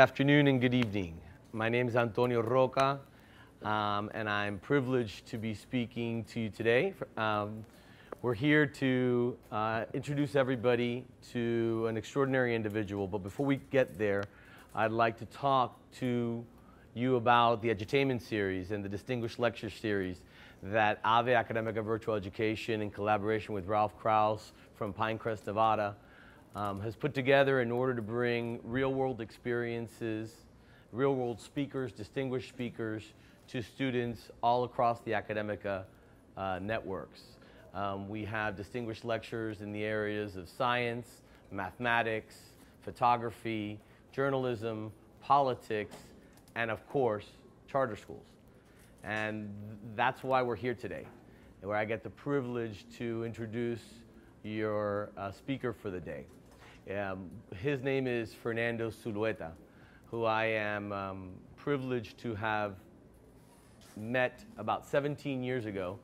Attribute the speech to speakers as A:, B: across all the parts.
A: good afternoon, and good evening. My name is Antonio Roca, um, and I'm privileged to be speaking to you today. Um, we're here to uh, introduce everybody to an extraordinary individual, but before we get there, I'd like to talk to you about the edutainment series and the distinguished lecture series that Ave Academica Virtual Education, in collaboration with Ralph Krauss from Pinecrest, Nevada, um, has put together in order to bring real world experiences, real world speakers, distinguished speakers to students all across the Academica uh, networks. Um, we have distinguished lectures in the areas of science, mathematics, photography, journalism, politics, and of course, charter schools. And that's why we're here today, where I get the privilege to introduce your uh, speaker for the day. Um, his name is Fernando Zulueta, who I am um, privileged to have met about 17 years ago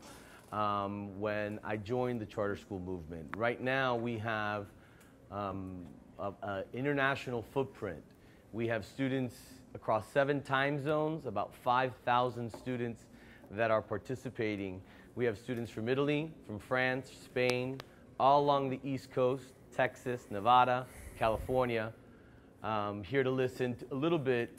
A: um, when I joined the charter school movement. Right now, we have um, an international footprint. We have students across seven time zones, about 5,000 students that are participating. We have students from Italy, from France, Spain, all along the East Coast, Texas, Nevada, California, um, here to listen to a little bit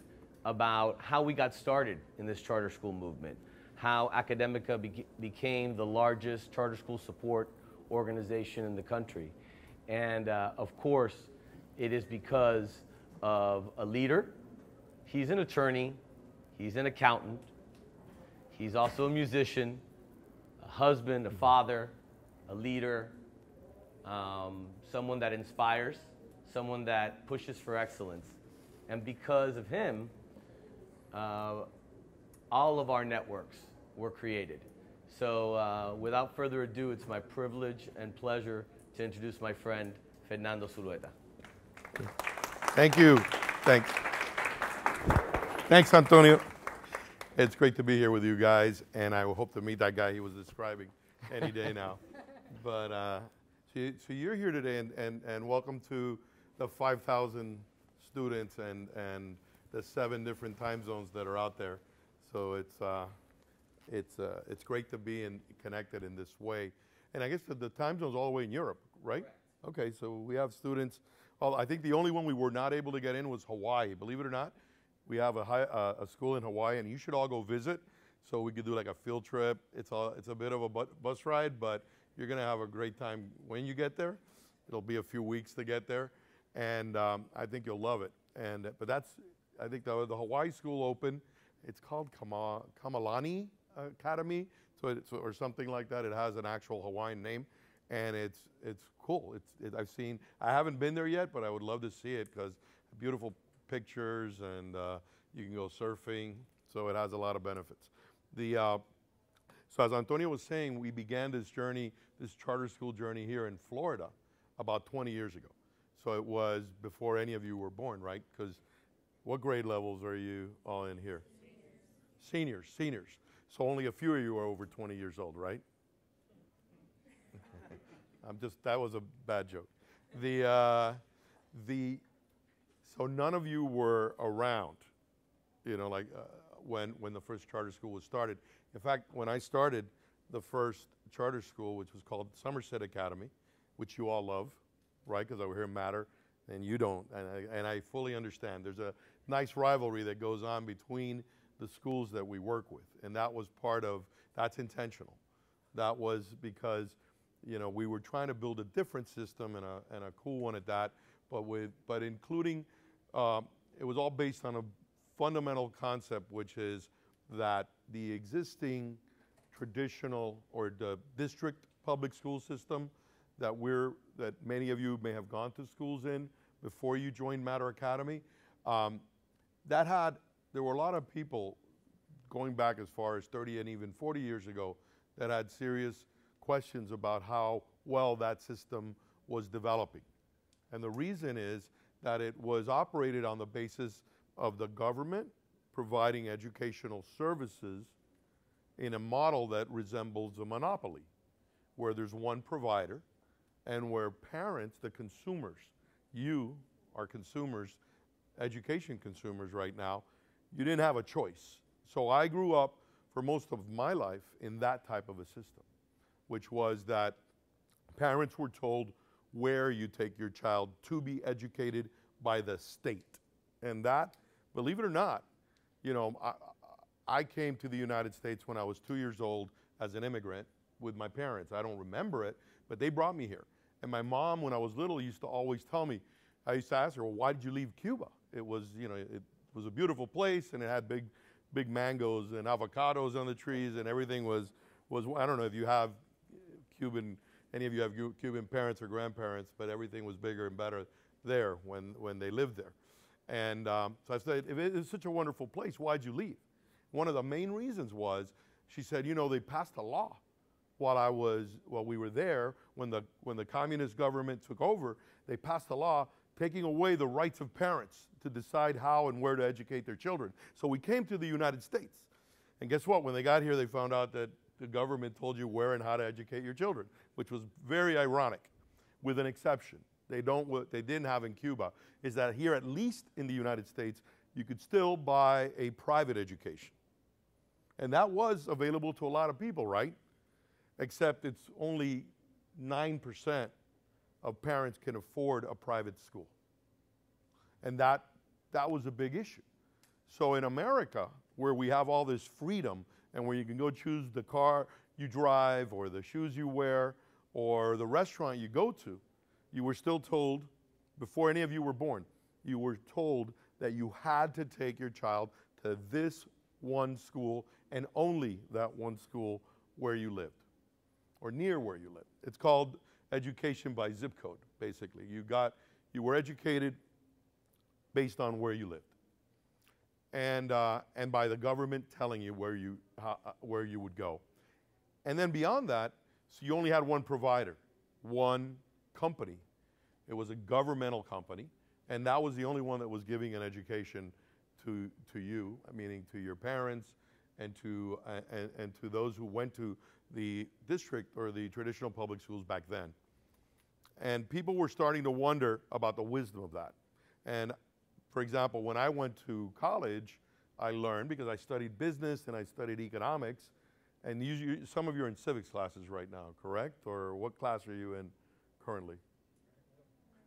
A: about how we got started in this charter school movement, how Academica be became the largest charter school support organization in the country. And uh, of course, it is because of a leader. He's an attorney, he's an accountant, he's also a musician, a husband, a father, a leader, um, someone that inspires, someone that pushes for excellence. And because of him, uh, all of our networks were created. So uh, without further ado, it's my privilege and pleasure to introduce my friend, Fernando Zulueta.
B: Thank you. Thanks. Thanks, Antonio. It's great to be here with you guys, and I hope to meet that guy he was describing any day now. But uh, so, so you're here today, and, and, and welcome to the 5,000 students and, and the seven different time zones that are out there. So it's, uh, it's, uh, it's great to be in, connected in this way. And I guess the, the time zone's all the way in Europe, right? Correct. Okay, so we have students. Well, I think the only one we were not able to get in was Hawaii. Believe it or not, we have a, high, uh, a school in Hawaii, and you should all go visit. So we could do like a field trip. It's a, it's a bit of a bus ride, but you're going to have a great time when you get there. It'll be a few weeks to get there, and um, I think you'll love it. And but that's I think the, the Hawaii school open. It's called Kama, Kamalani Academy, so it's, or something like that. It has an actual Hawaiian name, and it's it's cool. It's it, I've seen. I haven't been there yet, but I would love to see it because beautiful pictures and uh, you can go surfing. So it has a lot of benefits. The uh, so as Antonio was saying, we began this journey this charter school journey here in Florida about 20 years ago. So it was before any of you were born, right? Because what grade levels are you all in here? Seniors. Seniors, seniors. So only a few of you are over 20 years old, right? I'm just, that was a bad joke. The, uh, the, so none of you were around, you know, like uh, when, when the first charter school was started. In fact, when I started, the first charter school, which was called Somerset Academy, which you all love, right? Because over here Mater, and you don't. And I, and I fully understand. There's a nice rivalry that goes on between the schools that we work with, and that was part of. That's intentional. That was because, you know, we were trying to build a different system and a and a cool one at that, but with but including, uh, it was all based on a fundamental concept, which is that the existing traditional or the district public school system that we're that many of you may have gone to schools in before you joined Mater Academy. Um, that had there were a lot of people going back as far as 30 and even 40 years ago that had serious questions about how well that system was developing. And the reason is that it was operated on the basis of the government providing educational services in a model that resembles a monopoly, where there's one provider and where parents, the consumers, you are consumers, education consumers right now, you didn't have a choice. So I grew up for most of my life in that type of a system, which was that parents were told where you take your child to be educated by the state. And that, believe it or not, you know, I, I came to the United States when I was two years old as an immigrant with my parents. I don't remember it, but they brought me here. And my mom, when I was little, used to always tell me, I used to ask her, well, why did you leave Cuba? It was, you know, it was a beautiful place and it had big, big mangoes and avocados on the trees and everything was, was I don't know if you have Cuban, any of you have Cuban parents or grandparents, but everything was bigger and better there when, when they lived there. And um, so I said, if it's such a wonderful place, why'd you leave? One of the main reasons was, she said, you know, they passed a law while I was, while we were there, when the, when the communist government took over, they passed a law taking away the rights of parents to decide how and where to educate their children. So we came to the United States. And guess what? When they got here, they found out that the government told you where and how to educate your children, which was very ironic, with an exception. They don't what they didn't have in Cuba is that here, at least in the United States, you could still buy a private education. And that was available to a lot of people, right? Except it's only 9% of parents can afford a private school. And that, that was a big issue. So in America, where we have all this freedom and where you can go choose the car you drive or the shoes you wear or the restaurant you go to, you were still told, before any of you were born, you were told that you had to take your child to this one school and only that one school where you lived or near where you lived. It's called education by zip code, basically. You got, you were educated based on where you lived. And, uh, and by the government telling you where you, uh, where you would go. And then beyond that, so you only had one provider, one company. It was a governmental company, and that was the only one that was giving an education to, to you, meaning to your parents and to, uh, and, and to those who went to the district or the traditional public schools back then. And people were starting to wonder about the wisdom of that. And for example, when I went to college, I learned because I studied business and I studied economics. And you, some of you are in civics classes right now, correct? Or what class are you in currently?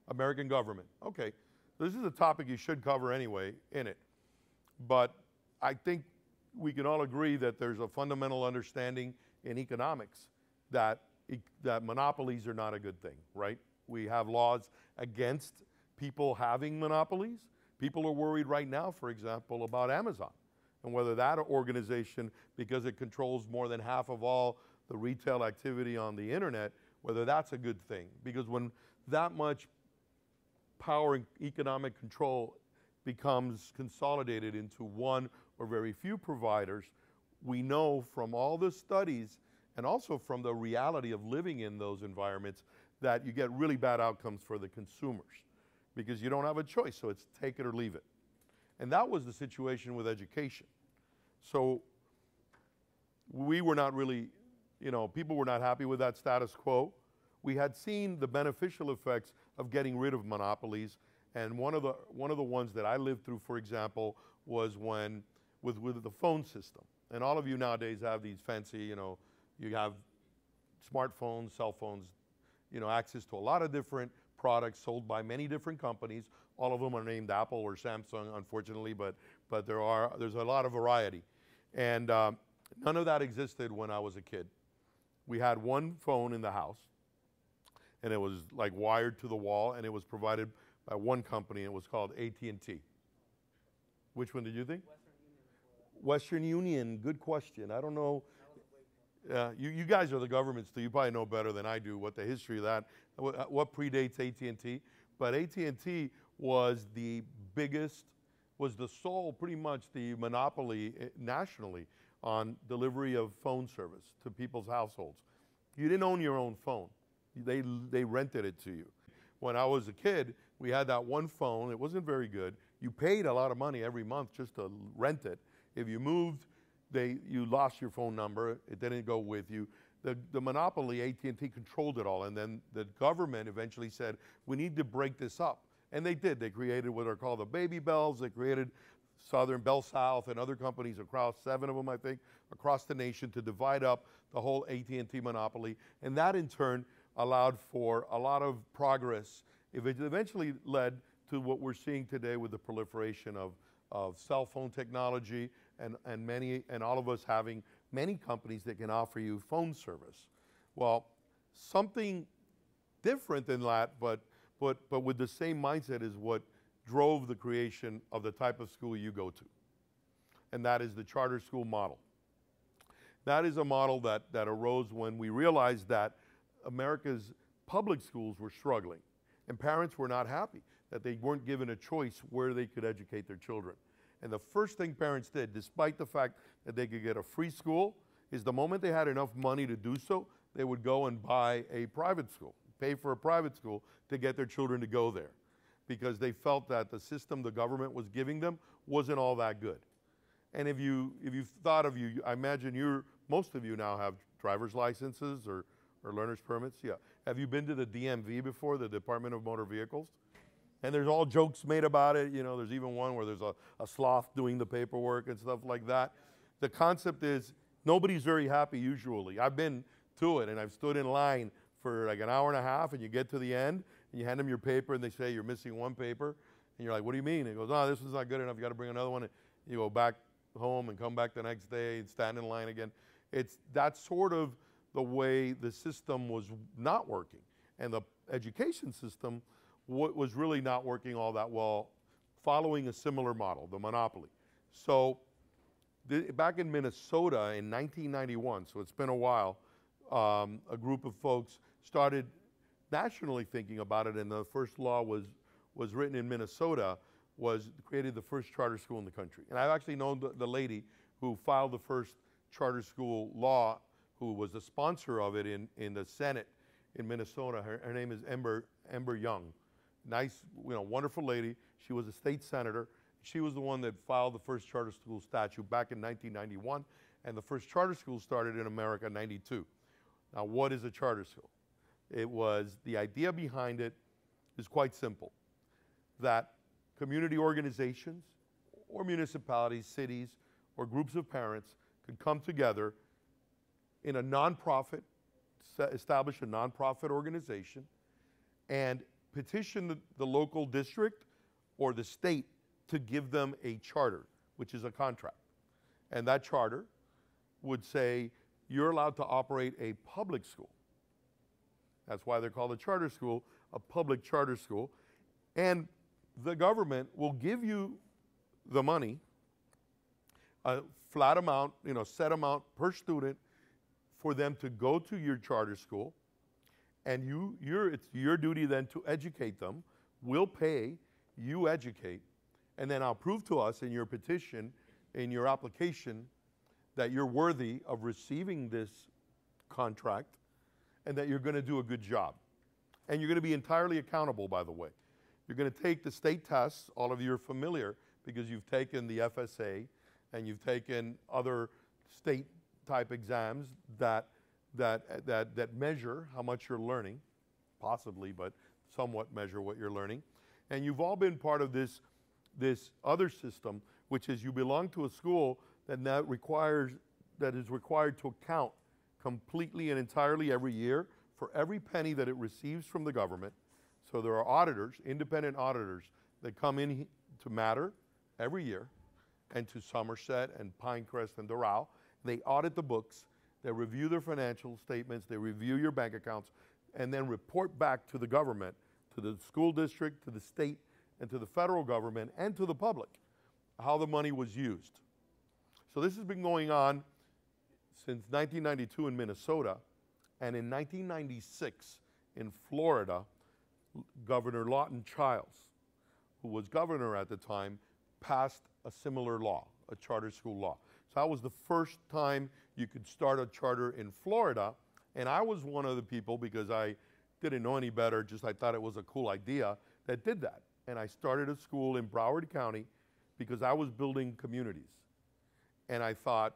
B: American government. Okay. This is a topic you should cover anyway in it. But I think we can all agree that there's a fundamental understanding in economics that, that monopolies are not a good thing, right? We have laws against people having monopolies. People are worried right now, for example, about Amazon and whether that organization, because it controls more than half of all the retail activity on the internet, whether that's a good thing. Because when that much power and economic control becomes consolidated into one or very few providers, we know from all the studies and also from the reality of living in those environments that you get really bad outcomes for the consumers because you don't have a choice. So it's take it or leave it. And that was the situation with education. So we were not really, you know, people were not happy with that status quo. We had seen the beneficial effects of getting rid of monopolies. And one of the, one of the ones that I lived through, for example, was when, with, with the phone system. And all of you nowadays have these fancy, you know, you have smartphones, cell phones, you know, access to a lot of different products sold by many different companies. All of them are named Apple or Samsung, unfortunately, but, but there are, there's a lot of variety. And um, none of that existed when I was a kid. We had one phone in the house, and it was like wired to the wall, and it was provided by one company. It was called AT&T. Which one did you think? Western Union, good question. I don't know. Uh, you, you guys are the government, so you probably know better than I do what the history of that, what, what predates AT&T. But AT&T was the biggest, was the sole, pretty much the monopoly eh, nationally on delivery of phone service to people's households. You didn't own your own phone. They, they rented it to you. When I was a kid, we had that one phone. It wasn't very good. You paid a lot of money every month just to rent it. If you moved, they, you lost your phone number. It didn't go with you. The, the monopoly, AT&T, controlled it all. And then the government eventually said, we need to break this up. And they did. They created what are called the baby bells. They created Southern Bell South and other companies across seven of them, I think, across the nation to divide up the whole AT&T monopoly, and that in turn allowed for a lot of progress. It eventually led to what we're seeing today with the proliferation of, of cell phone technology and, and many and all of us having many companies that can offer you phone service. Well, something different than that, but but but with the same mindset is what drove the creation of the type of school you go to. And that is the charter school model. That is a model that, that arose when we realized that America's public schools were struggling and parents were not happy that they weren't given a choice where they could educate their children. And the first thing parents did, despite the fact that they could get a free school, is the moment they had enough money to do so, they would go and buy a private school, pay for a private school to get their children to go there because they felt that the system the government was giving them wasn't all that good. And if you if you've thought of you, I imagine you're most of you now have driver's licenses or, or learner's permits. Yeah. Have you been to the DMV before, the Department of Motor Vehicles? And there's all jokes made about it. You know, there's even one where there's a, a sloth doing the paperwork and stuff like that. The concept is nobody's very happy usually. I've been to it and I've stood in line for like an hour and a half and you get to the end and you hand them your paper and they say you're missing one paper. And you're like, what do you mean? And he goes, oh, this is not good enough. You got to bring another one. And you go back home and come back the next day and stand in line again. It's that's sort of the way the system was not working. And the education system was really not working all that well, following a similar model, the monopoly. So back in Minnesota in 1991, so it's been a while, um, a group of folks started nationally thinking about it, and the first law was, was written in Minnesota, was created the first charter school in the country. And I've actually known the, the lady who filed the first charter school law, who was the sponsor of it in, in the Senate in Minnesota. Her, her name is Ember, Ember Junge. Nice, you know, wonderful lady. She was a state senator. She was the one that filed the first charter school statute back in 1991, and the first charter school started in America in 92. Now, what is a charter school? It was the idea behind it is quite simple that community organizations or municipalities, cities, or groups of parents could come together in a nonprofit, establish a nonprofit organization, and petition the, the local district or the state to give them a charter, which is a contract. And that charter would say you're allowed to operate a public school that's why they're called a charter school, a public charter school. And the government will give you the money, a flat amount, you know, set amount per student for them to go to your charter school. And you, it's your duty then to educate them. We'll pay, you educate. And then I'll prove to us in your petition, in your application, that you're worthy of receiving this contract and that you're going to do a good job. And you're going to be entirely accountable, by the way. You're going to take the state tests, all of you are familiar because you've taken the FSA and you've taken other state type exams that, that, that, that measure how much you're learning, possibly, but somewhat measure what you're learning. And you've all been part of this, this other system, which is you belong to a school that, that requires that is required to account completely and entirely every year for every penny that it receives from the government. So there are auditors, independent auditors, that come in to Mater every year and to Somerset and Pinecrest and Doral. They audit the books, they review their financial statements, they review your bank accounts, and then report back to the government, to the school district, to the state, and to the federal government, and to the public how the money was used. So this has been going on since 1992 in Minnesota, and in 1996 in Florida, Governor Lawton Chiles, who was governor at the time, passed a similar law, a charter school law. So that was the first time you could start a charter in Florida, and I was one of the people because I didn't know any better, just I thought it was a cool idea that did that. And I started a school in Broward County because I was building communities. And I thought,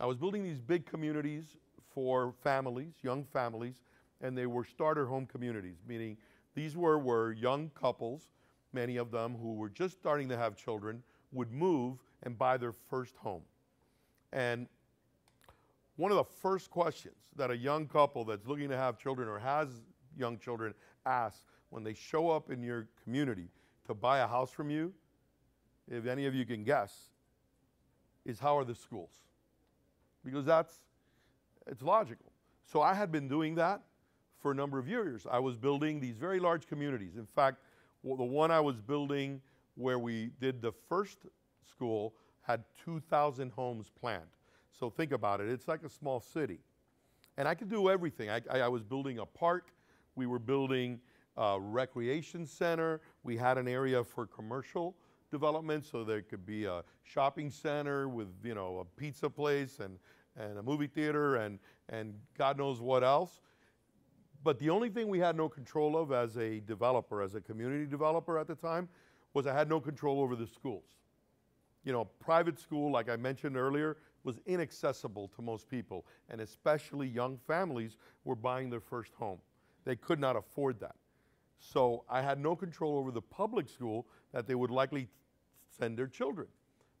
B: I was building these big communities for families, young families, and they were starter home communities, meaning these were, were young couples many of them who were just starting to have children, would move and buy their first home. And one of the first questions that a young couple that's looking to have children or has young children ask when they show up in your community to buy a house from you, if any of you can guess, is how are the schools? Because that's it's logical. So I had been doing that for a number of years. I was building these very large communities. In fact, the one I was building where we did the first school had 2,000 homes planned. So think about it. It's like a small city. And I could do everything. I, I, I was building a park. We were building a recreation center. We had an area for commercial development, so there could be a shopping center with, you know, a pizza place and, and a movie theater and, and God knows what else. But the only thing we had no control of as a developer, as a community developer at the time, was I had no control over the schools. You know, a private school, like I mentioned earlier, was inaccessible to most people, and especially young families were buying their first home. They could not afford that. So I had no control over the public school that they would likely send their children.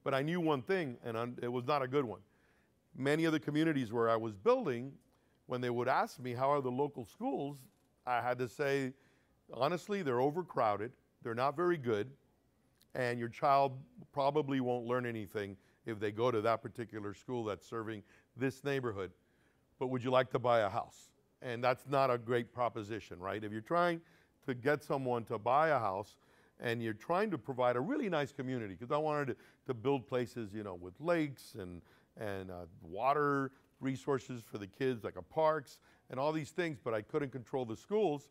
B: But I knew one thing, and it was not a good one. Many of the communities where I was building, when they would ask me, How are the local schools? I had to say, honestly, they're overcrowded, they're not very good, and your child probably won't learn anything if they go to that particular school that's serving this neighborhood. But would you like to buy a house? And that's not a great proposition, right? If you're trying to get someone to buy a house and you're trying to provide a really nice community, because I wanted to, to, build places, you know, with lakes and, and uh, water resources for the kids, like a parks and all these things, but I couldn't control the schools.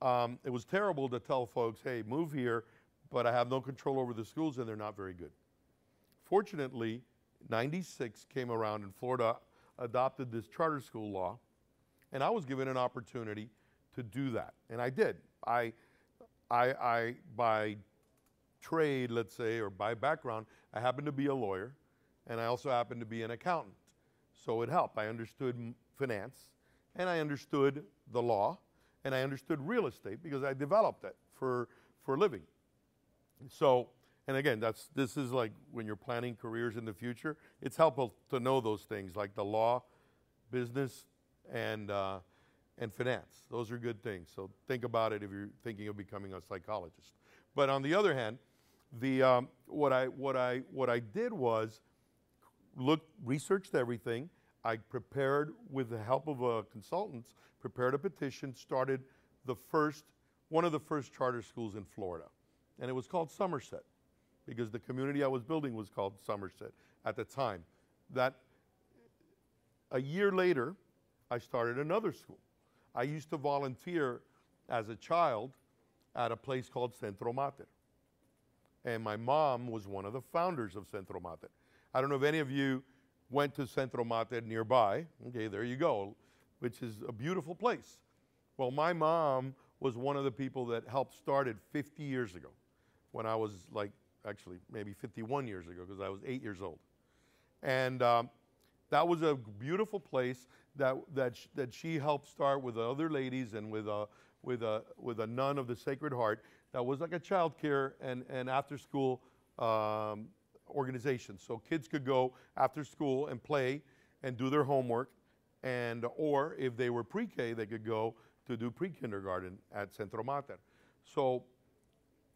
B: Um, it was terrible to tell folks, hey, move here, but I have no control over the schools and they're not very good. Fortunately, 96 came around and Florida adopted this charter school law, and I was given an opportunity to do that, and I did. I, I, I by trade, let's say, or by background, I happened to be a lawyer, and I also happened to be an accountant. So it helped. I understood finance, and I understood the law, and I understood real estate because I developed it for, for living. So, and again, that's, this is like when you're planning careers in the future, it's helpful to know those things like the law, business, and, uh, and finance. Those are good things. So think about it if you're thinking of becoming a psychologist. But on the other hand, the, um, what, I, what, I, what I did was looked, researched everything. I prepared, with the help of a consultant, prepared a petition, started the first, one of the first charter schools in Florida. And it was called Somerset because the community I was building was called Somerset at the time. That a year later, I started another school. I used to volunteer as a child at a place called Centro Mater. And my mom was one of the founders of Centro Mater. I don't know if any of you went to Centro Mater nearby. Okay, there you go, which is a beautiful place. Well, my mom was one of the people that helped start it 50 years ago when I was like, actually, maybe 51 years ago, because I was eight years old. And um, that was a beautiful place that, that, sh- that she helped start with other ladies and with a, with, a, with a nun of the Sacred Heart that was like a child care and, and after school um, organization. So kids could go after school and play and do their homework, and or if they were pre-K, they could go to do pre-kindergarten at Centro Mater. So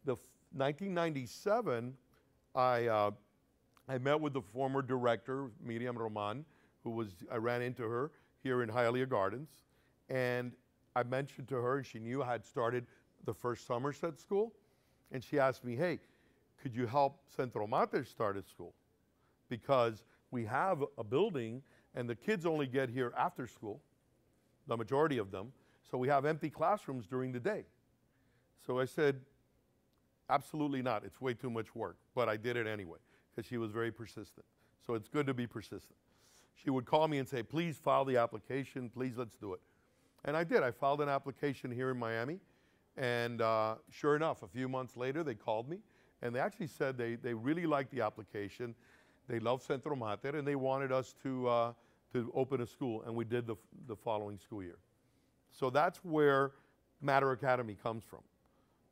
B: the 1997, I, uh, I met with the former director, Miriam Roman, who was, I ran into her here in Hialeah Gardens, and I mentioned to her, and she knew I had started the first Somerset school, and she asked me, hey, could you help Centro Mater start a school? Because we have a building and the kids only get here after school, the majority of them. So we have empty classrooms during the day. So I said, absolutely not. It's way too much work. But I did it anyway because she was very persistent. So it's good to be persistent. She would call me and say, please file the application. Please, let's do it. And I did. I filed an application here in Miami. And uh, sure enough, a few months later, they called me and they actually said they, they really liked the application. They loved Centro Mater, and they wanted us to, uh, to open a school, and we did the, the following school year. So that's where Mater Academy comes from.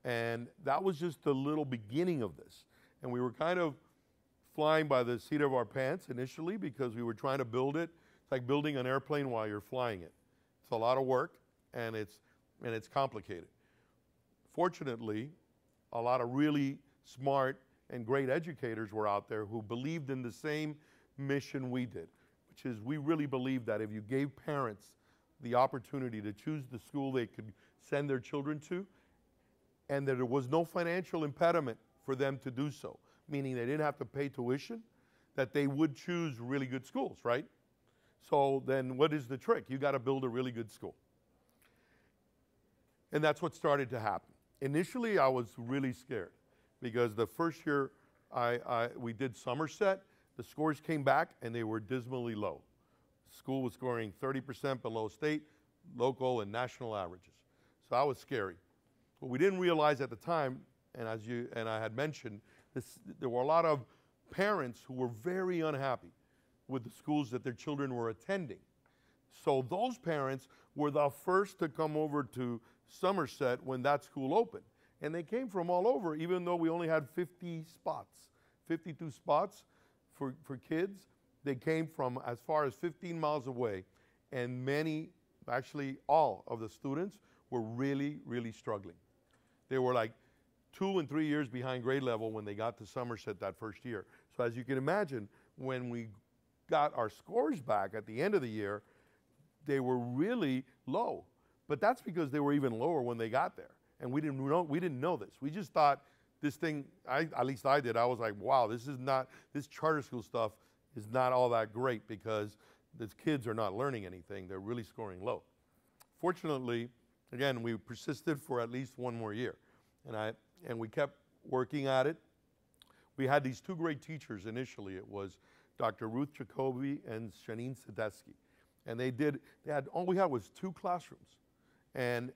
B: And that was just the little beginning of this. And we were kind of flying by the seat of our pants initially because we were trying to build it. It's like building an airplane while you're flying it. It's a lot of work and it's and it's complicated. Fortunately, a lot of really smart and great educators were out there who believed in the same mission we did, which is we really believe that if you gave parents the opportunity to choose the school they could send their children to, and that there was no financial impediment for them to do so, meaning they didn't have to pay tuition, that they would choose really good schools, right? So then what is the trick? You got to build a really good school. And that's what started to happen. Initially, I was really scared because the first year I, I, we did Somerset, the scores came back and they were dismally low. School was scoring 30% below state, local, and national averages. So that was scary. What we didn't realize at the time, and as you and I had mentioned, this, there were a lot of parents who were very unhappy with the schools that their children were attending. So those parents were the first to come over to Somerset when that school opened. And they came from all over, even though we only had 50 spots, 52 spots for, for kids. They came from as far as 15 miles away. And many, actually all of the students were really, really struggling. They were like two and three years behind grade level when they got to Somerset that first year. So as you can imagine, when we got our scores back at the end of the year, they were really low. But that's because they were even lower when they got there. And we didn't know, we didn't know this. We just thought this thing, I, at least I did, I was like, wow, this is not, this charter school stuff is not all that great because the kids are not learning anything. They're really scoring low. Fortunately, again, we persisted for at least one more year. And, I, and we kept working at it. We had these two great teachers initially. It was Dr. Ruth Jacoby and Shanine Sadesky. And they did, they had, all we had was two classrooms. And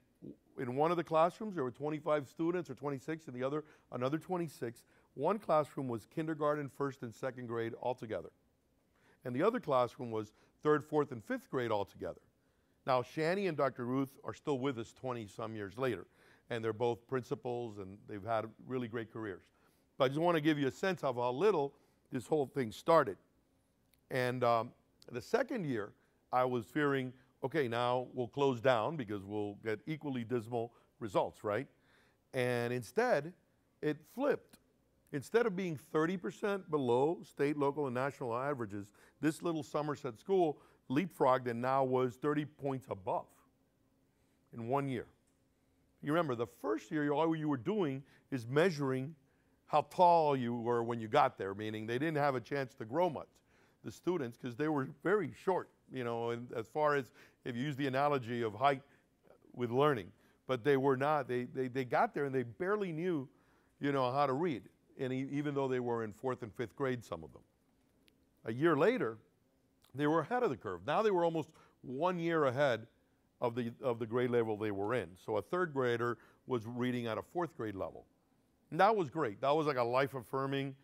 B: in one of the classrooms, there were 25 students or 26, and the other, another 26. One classroom was kindergarten, first and second grade altogether. And the other classroom was third, fourth, and fifth grade altogether. Now, Shani and Dr. Ruth are still with us 20 some years later, and they're both principals and they've had really great careers. But I just want to give you a sense of how little this whole thing started. And um, the second year, I was fearing okay, now we'll close down because we'll get equally dismal results, right? And instead, it flipped. Instead of being 30% below state, local, and national averages, this little Somerset school leapfrogged and now was 30 points above in one year. You remember, the first year, all you were doing is measuring how tall you were when you got there, meaning they didn't have a chance to grow much, the students, because they were very short, you know, and as far as if you use the analogy of height with learning. But they were not. They, they, they got there and they barely knew, you know, how to read. And even though they were in fourth and fifth grade, some of them. A year later, they were ahead of the curve. Now they were almost one year ahead of the, of the grade level they were in. So a third grader was reading at a fourth grade level. And that was great. That was like a life affirming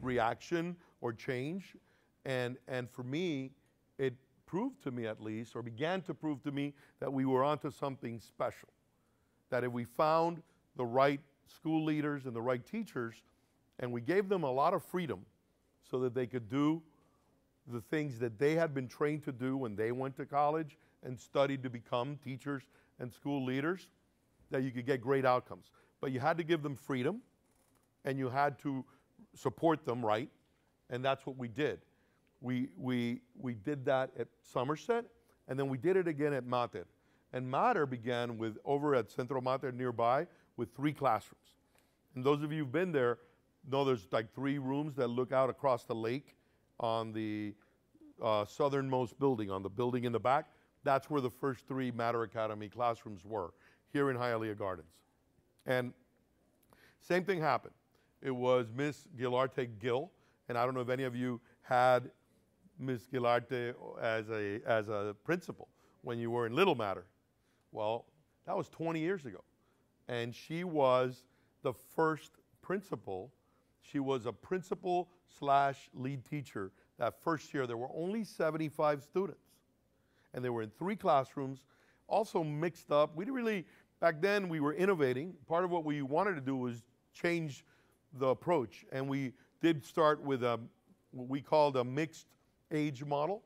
B: reaction or change. And, and for me, it proved to me at least, or began to prove to me, that we were onto something special. That if we found the right school leaders and the right teachers, and we gave them a lot of freedom so that they could do the things that they had been trained to do when they went to college and studied to become teachers and school leaders, that you could get great outcomes. But you had to give them freedom and you had to support them right, and that's what we did we, we, we did that at Somerset, and then we did it again at Mater. And Mater began with, over at Centro Mater nearby, with three classrooms. And those of you who've been there know there's like three rooms that look out across the lake on the uh, southernmost building, on the building in the back. That's where the first three Mater Academy classrooms were, here in Hialeah Gardens. And same thing happened. It was Miss Gilarte Gill, and I don't know if any of you had Miss Gilarte as a, as a principal when you were in Little Mater. Well, that was 20 years ago. And she was the first principal. She was a principal slash lead teacher that first year. There were only 75 students. And they were in three classrooms, also mixed up. We didn't really, back then we were innovating. Part of what we wanted to do was change the approach, and we did start with a what we called a mixed age model.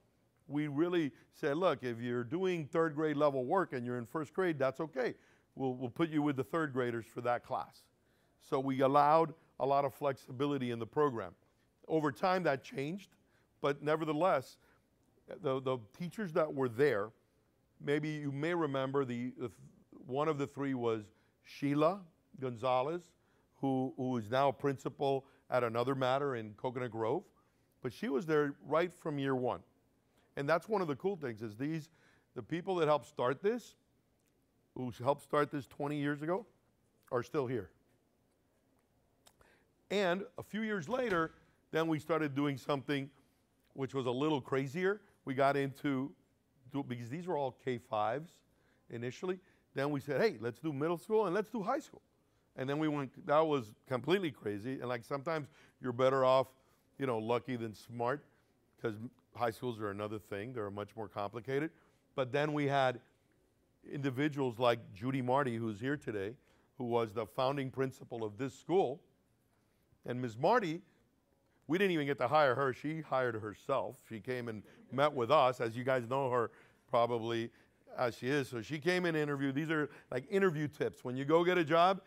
B: We really said, look, if you're doing third grade level work and you're in first grade, that's okay. We'll, we'll put you with the third graders for that class. So we allowed a lot of flexibility in the program. Over time, that changed, but nevertheless, the, the teachers that were there, maybe you may remember the, the one of the three was Sheila Gonzalez, who, who is now a principal at another Mater in Coconut Grove. But she was there right from year one. And that's one of the cool things is these, the people that helped start this, who helped start this 20 years ago, are still here. And a few years later, then we started doing something which was a little crazier. We got into, because these were all K5s initially. Then we said, hey, let's do middle school and let's do high school. And then we went, that was completely crazy. And like sometimes you're better off, you know, lucky than smart because high schools are another thing. They're much more complicated. But then we had individuals like Judy Marty, who's here today, who was the founding principal of this school. And Ms. Marty, we didn't even get to hire her. She hired herself. She came and met with us, as you guys know her probably as she is. So she came and interviewed. These are like interview tips. When you go get a job,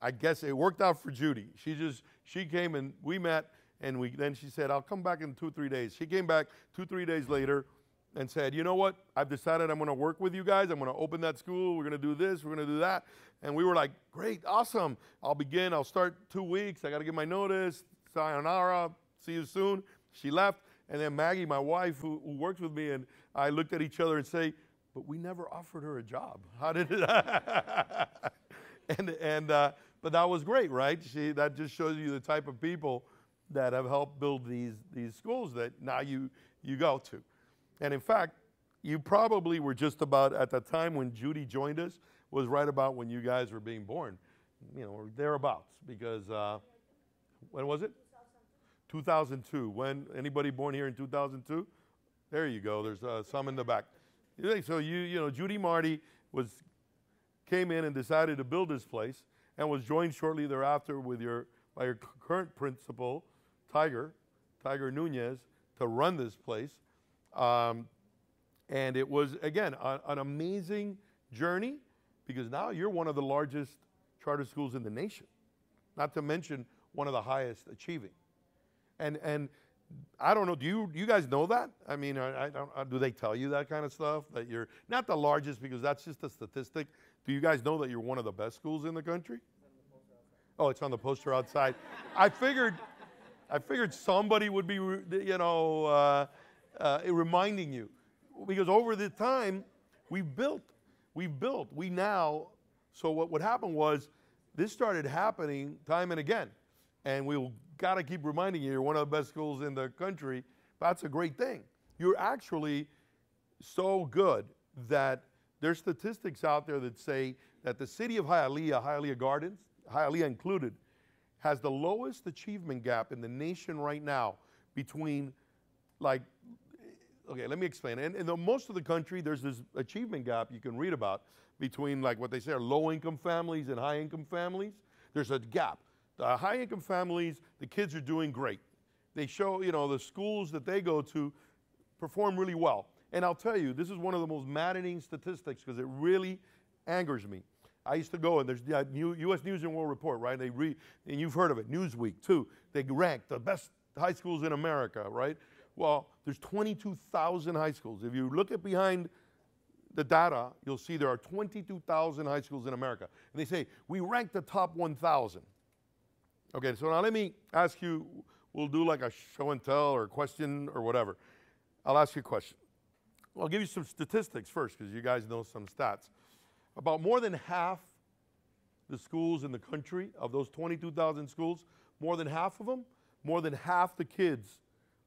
B: I guess it worked out for Judy. She just she came and we met and we then she said, I'll come back in two, three days. She came back two, three days later and said, you know what? I've decided I'm going to work with you guys. I'm going to open that school. We're going to do this. We're going to do that. And we were like, great, awesome. I'll begin. I'll start two weeks. I got to give my notice. Sayonara. See you soon. She left. And then Maggie, my wife, who, who works with me, and I looked at each other and say, but we never offered her a job. How did it? and and uh, but that was great, right? She, that just shows you the type of people that have helped build these, these schools that now you, you go to. And in fact, you probably were just about at the time when Judy joined us, was right about when you guys were being born, you know, or thereabouts, because uh, when was it? 2002. When anybody born here in 2002? There you go. There's uh, some in the back. So you, you know, Judy Marty was came in and decided to build this place and was joined shortly thereafter with your, by your current principal, Tiger, Tiger Nunez, to run this place. Um, and it was, again, a, an amazing journey because now you're one of the largest charter schools in the nation, not to mention one of the highest achieving. And, and I don't know. Do you, do you guys know that? I mean, I, I don't, uh, do they tell you that kind of stuff? That you're not the largest because that's just a statistic. Do you guys know that you're one of the best schools in the country? Oh, it's on the poster outside. I figured, I figured somebody would be, you know, uh, uh, reminding you, because over the time we've built, we've built. We now. So what would happen was, this started happening time and again, and we've got to keep reminding you, you're one of the best schools in the country. That's a great thing. You're actually so good that there's statistics out there that say that the city of Hialeah, Hialeah Gardens, Hialeah included, has the lowest achievement gap in the nation right now between like okay let me explain in, in the, most of the country there's this achievement gap you can read about between like what they say are low income families and high income families there's a gap the high income families the kids are doing great they show you know the schools that they go to perform really well and i'll tell you this is one of the most maddening statistics because it really angers me I used to go and there's the U.S. News and World Report, right? They and you've heard of it, Newsweek too. They rank the best high schools in America, right? Well, there's 22,000 high schools. If you look at behind the data, you'll see there are 22,000 high schools in America. And they say, we rank the top 1,000. Okay, so now let me ask you, we'll do like a show and tell or a question or whatever. I'll ask you a question. I'll give you some statistics first because you guys know some stats. About more than half the schools in the country, of those 22,000 schools, more than half of them, more than half the kids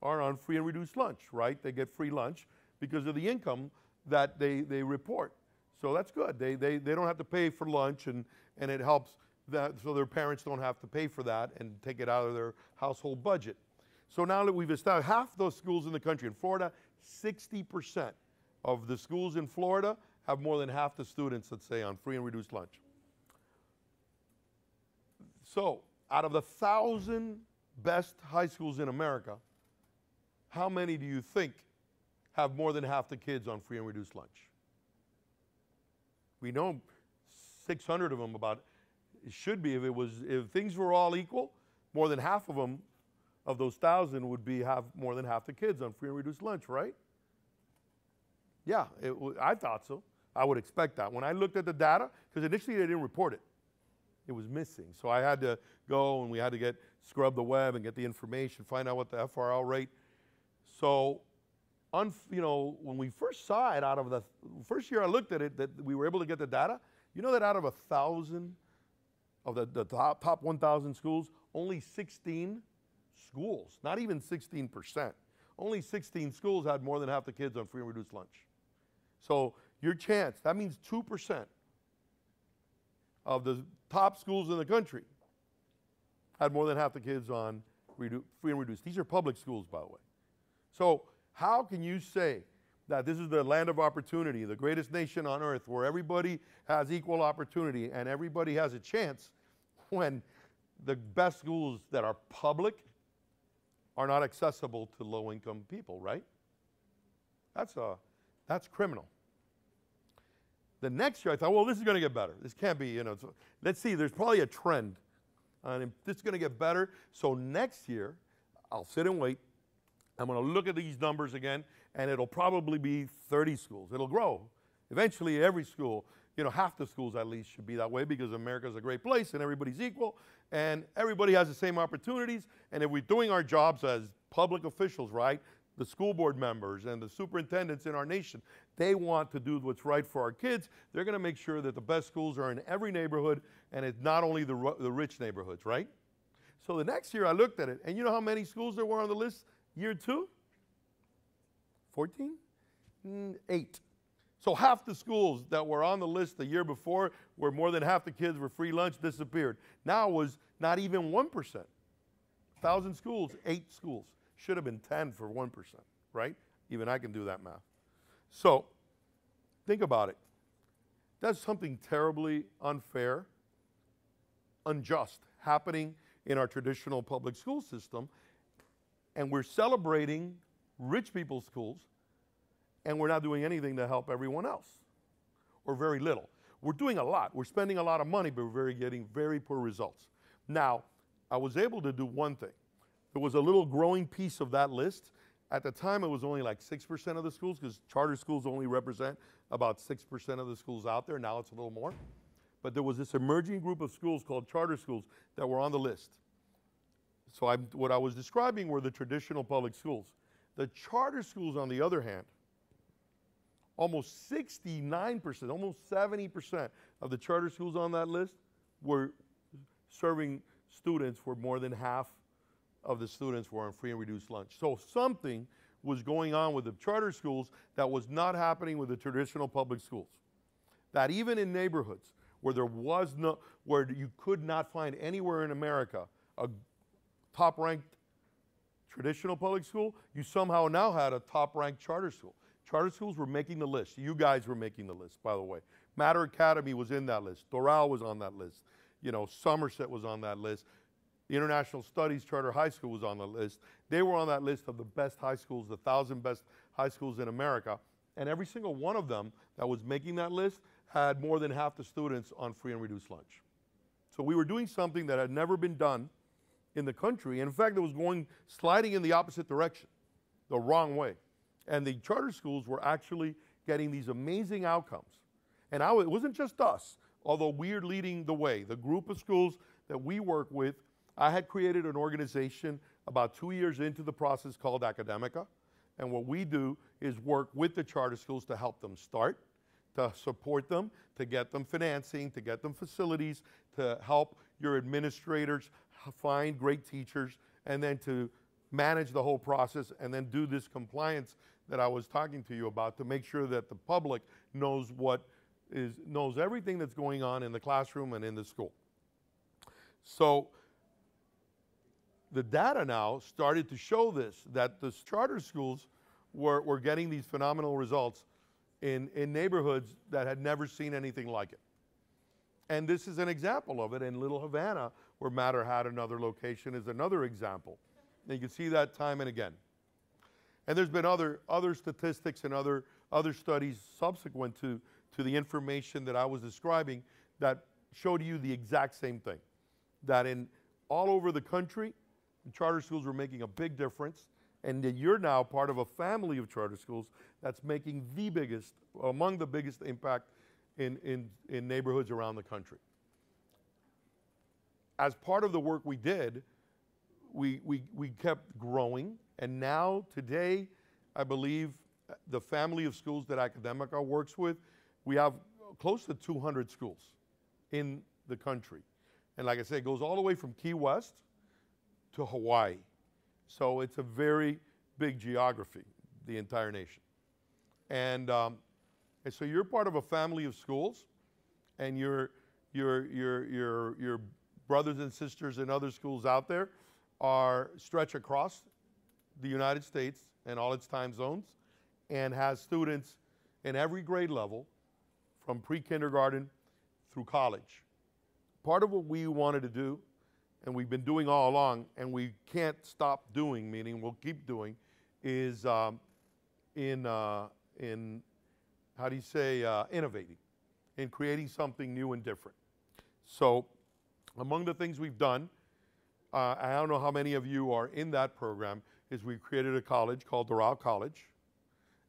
B: are on free and reduced lunch, right? They get free lunch because of the income that they, they report. So that's good. They, they, they don't have to pay for lunch and, and it helps that so their parents don't have to pay for that and take it out of their household budget. So now that we've established half those schools in the country, in Florida, 60% of the schools in Florida have more than half the students, let's say, on free and reduced lunch. So, out of the thousand best high schools in America, how many do you think have more than half the kids on free and reduced lunch? We know 600 of them about it should be if it was if things were all equal, more than half of them of those thousand would be have more than half the kids on free and reduced lunch, right? Yeah, I thought so. I would expect that. When I looked at the data, because initially they didn't report it, it was missing. So I had to go and we had to get scrub the web and get the information, find out what the FRL rate. So, you know, when we first saw it out of the first year I looked at it, that we were able to get the data. You know that out of a thousand of the, the top, top 1,000 schools, only 16 schools, not even 16 percent, only 16 schools had more than half the kids on free and reduced lunch. So your chance, that means 2% of the top schools in the country had more than half the kids on free and reduced. These are public schools, by the way. So how can you say that this is the land of opportunity, the greatest nation on earth, where everybody has equal opportunity and everybody has a chance when the best schools that are public are not accessible to low income people, right? That's, a, that's criminal. The next year, I thought, well, this is going to get better. This can't be, you know. So let's see, there's probably a trend. And this is going to get better. So next year, I'll sit and wait. I'm going to look at these numbers again, and it'll probably be 30 schools. It'll grow. Eventually, every school, you know, half the schools at least should be that way because America's a great place and everybody's equal and everybody has the same opportunities. And if we're doing our jobs as public officials, right, the school board members and the superintendents in our nation, they want to do what's right for our kids. They're going to make sure that the best schools are in every neighborhood and it's not only the, the rich neighborhoods, right? So the next year I looked at it, and you know how many schools there were on the list year two? 14? Mm, eight. So half the schools that were on the list the year before, where more than half the kids were free lunch, disappeared. Now it was not even 1%. 1,000 schools, eight schools. Should have been 10 for 1%, right? Even I can do that math. So, think about it. That's something terribly unfair, unjust happening in our traditional public school system. And we're celebrating rich people's schools, and we're not doing anything to help everyone else, or very little. We're doing a lot. We're spending a lot of money, but we're very, getting very poor results. Now, I was able to do one thing. There was a little growing piece of that list. At the time, it was only like 6% of the schools because charter schools only represent about 6% of the schools out there. Now it's a little more. But there was this emerging group of schools called charter schools that were on the list. So I'm, what I was describing were the traditional public schools. The charter schools, on the other hand, almost 69%, almost 70% of the charter schools on that list were serving students for more than half of the students were on free and reduced lunch. So something was going on with the charter schools that was not happening with the traditional public schools. That even in neighborhoods where there was no, where you could not find anywhere in America a top ranked traditional public school, you somehow now had a top ranked charter school. Charter schools were making the list. You guys were making the list, by the way. Mater Academy was in that list. Doral was on that list. You know, Somerset was on that list. The International Studies Charter High School was on the list. They were on that list of the best high schools, the thousand best high schools in America. And every single one of them that was making that list had more than half the students on free and reduced lunch. So we were doing something that had never been done in the country. And in fact, it was going sliding in the opposite direction, the wrong way. And the charter schools were actually getting these amazing outcomes. And I, it wasn't just us, although we're leading the way. The group of schools that we work with I had created an organization about two years into the process called Academica. And what we do is work with the charter schools to help them start, to support them, to get them financing, to get them facilities, to help your administrators find great teachers, and then to manage the whole process and then do this compliance that I was talking to you about to make sure that the public knows what is knows everything that's going on in the classroom and in the school. So the data now started to show this that the charter schools were, were getting these phenomenal results in, in neighborhoods that had never seen anything like it. And this is an example of it. In Little Havana, where Mater had another location, is another example. And you can see that time and again. And there's been other, other statistics and other, other studies subsequent to, to the information that I was describing that showed you the exact same thing. That in all over the country, charter schools are making a big difference, and that you're now part of a family of charter schools that's making the biggest, among the biggest impact in, in, in neighborhoods around the country. As part of the work we did, we, we, we kept growing, and now, today, I believe the family of schools that Academica works with, we have close to 200 schools in the country. And like I said, it goes all the way from Key West to Hawaii. So it's a very big geography, the entire nation. And, um, and so you're part of a family of schools, and your, your, your, your, your brothers and sisters in other schools out there are stretch across the United States and all its time zones and has students in every grade level from pre-kindergarten through college. Part of what we wanted to do and we've been doing all along, and we can't stop doing, meaning we'll keep doing, is um, in, uh, in, how do you say, uh, innovating, and creating something new and different. So, among the things we've done, uh, I don't know how many of you are in that program, is we created a college called Doral College,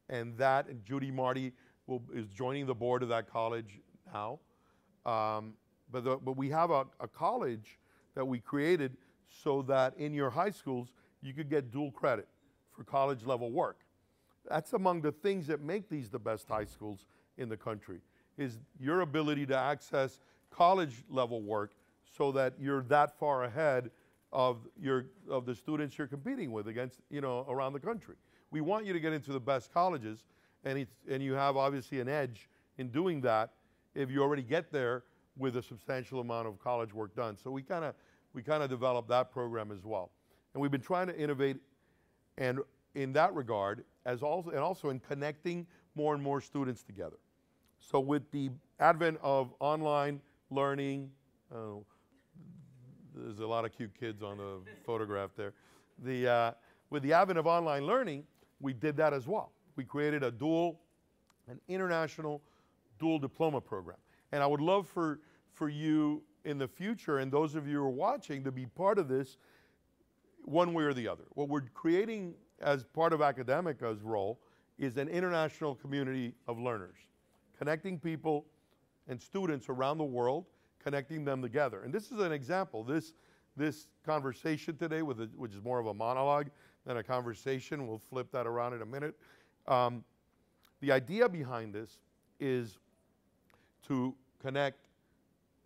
B: and that, and Judy Marty will, is joining the board of that college now. Um, but, the, but we have a, a college that we created so that in your high schools you could get dual credit for college level work. That's among the things that make these the best high schools in the country is your ability to access college level work so that you're that far ahead of your of the students you're competing with against you know around the country. We want you to get into the best colleges and it's and you have obviously an edge in doing that if you already get there with a substantial amount of college work done. So we kind of we kind of developed that program as well. And we've been trying to innovate and in that regard as also and also in connecting more and more students together. So with the advent of online learning, uh, there's a lot of cute kids on the photograph there. The, uh, with the advent of online learning, we did that as well. We created a dual, an international dual diploma program. And I would love for, for you in the future and those of you who are watching to be part of this one way or the other. What we're creating as part of Academica's role is an international community of learners, connecting people and students around the world, connecting them together. And this is an example. This, this conversation today, with a, which is more of a monologue than a conversation, we'll flip that around in a minute. Um, the idea behind this is to connect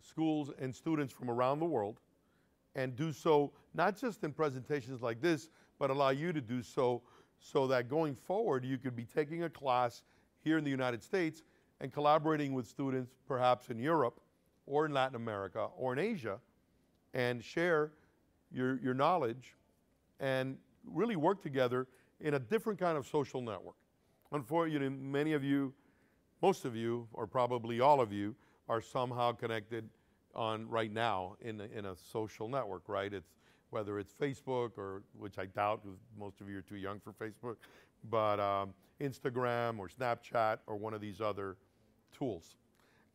B: schools and students from around the world and do so not just in presentations like this, but allow you to do so so that going forward you could be taking a class here in the United States and collaborating with students perhaps in Europe or in Latin America or in Asia and share your, your knowledge and really work together in a different kind of social network. Unfortunately, many of you, most of you, or probably all of you, are somehow connected on right now in in a social network, right? It's whether it's Facebook or which I doubt because most of you are too young for Facebook, but um, Instagram or Snapchat or one of these other tools.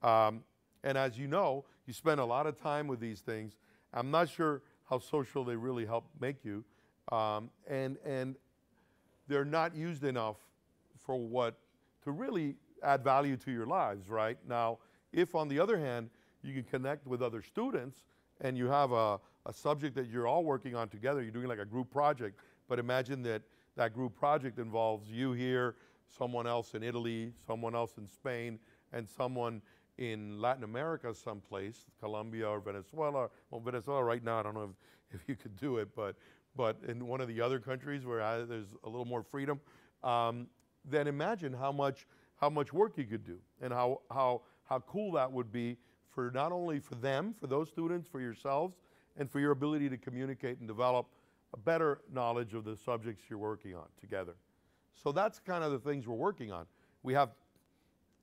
B: Um, and as you know, you spend a lot of time with these things. I'm not sure how social they really help make you, um, and and they're not used enough for what to really add value to your lives, right? Now, if, on the other hand, you can connect with other students and you have a, a subject that you're all working on together, you're doing like a group project, but imagine that that group project involves you here, someone else in Italy, someone else in Spain, and someone in Latin America someplace, Colombia or Venezuela. Well, Venezuela right now, I don't know if, if you could do it, but, but in one of the other countries where I, there's a little more freedom, um, then imagine how much, how much work you could do and how, how, how cool that would be for not only for them, for those students, for yourselves, and for your ability to communicate and develop a better knowledge of the subjects you're working on together. So that's kind of the things we're working on. We have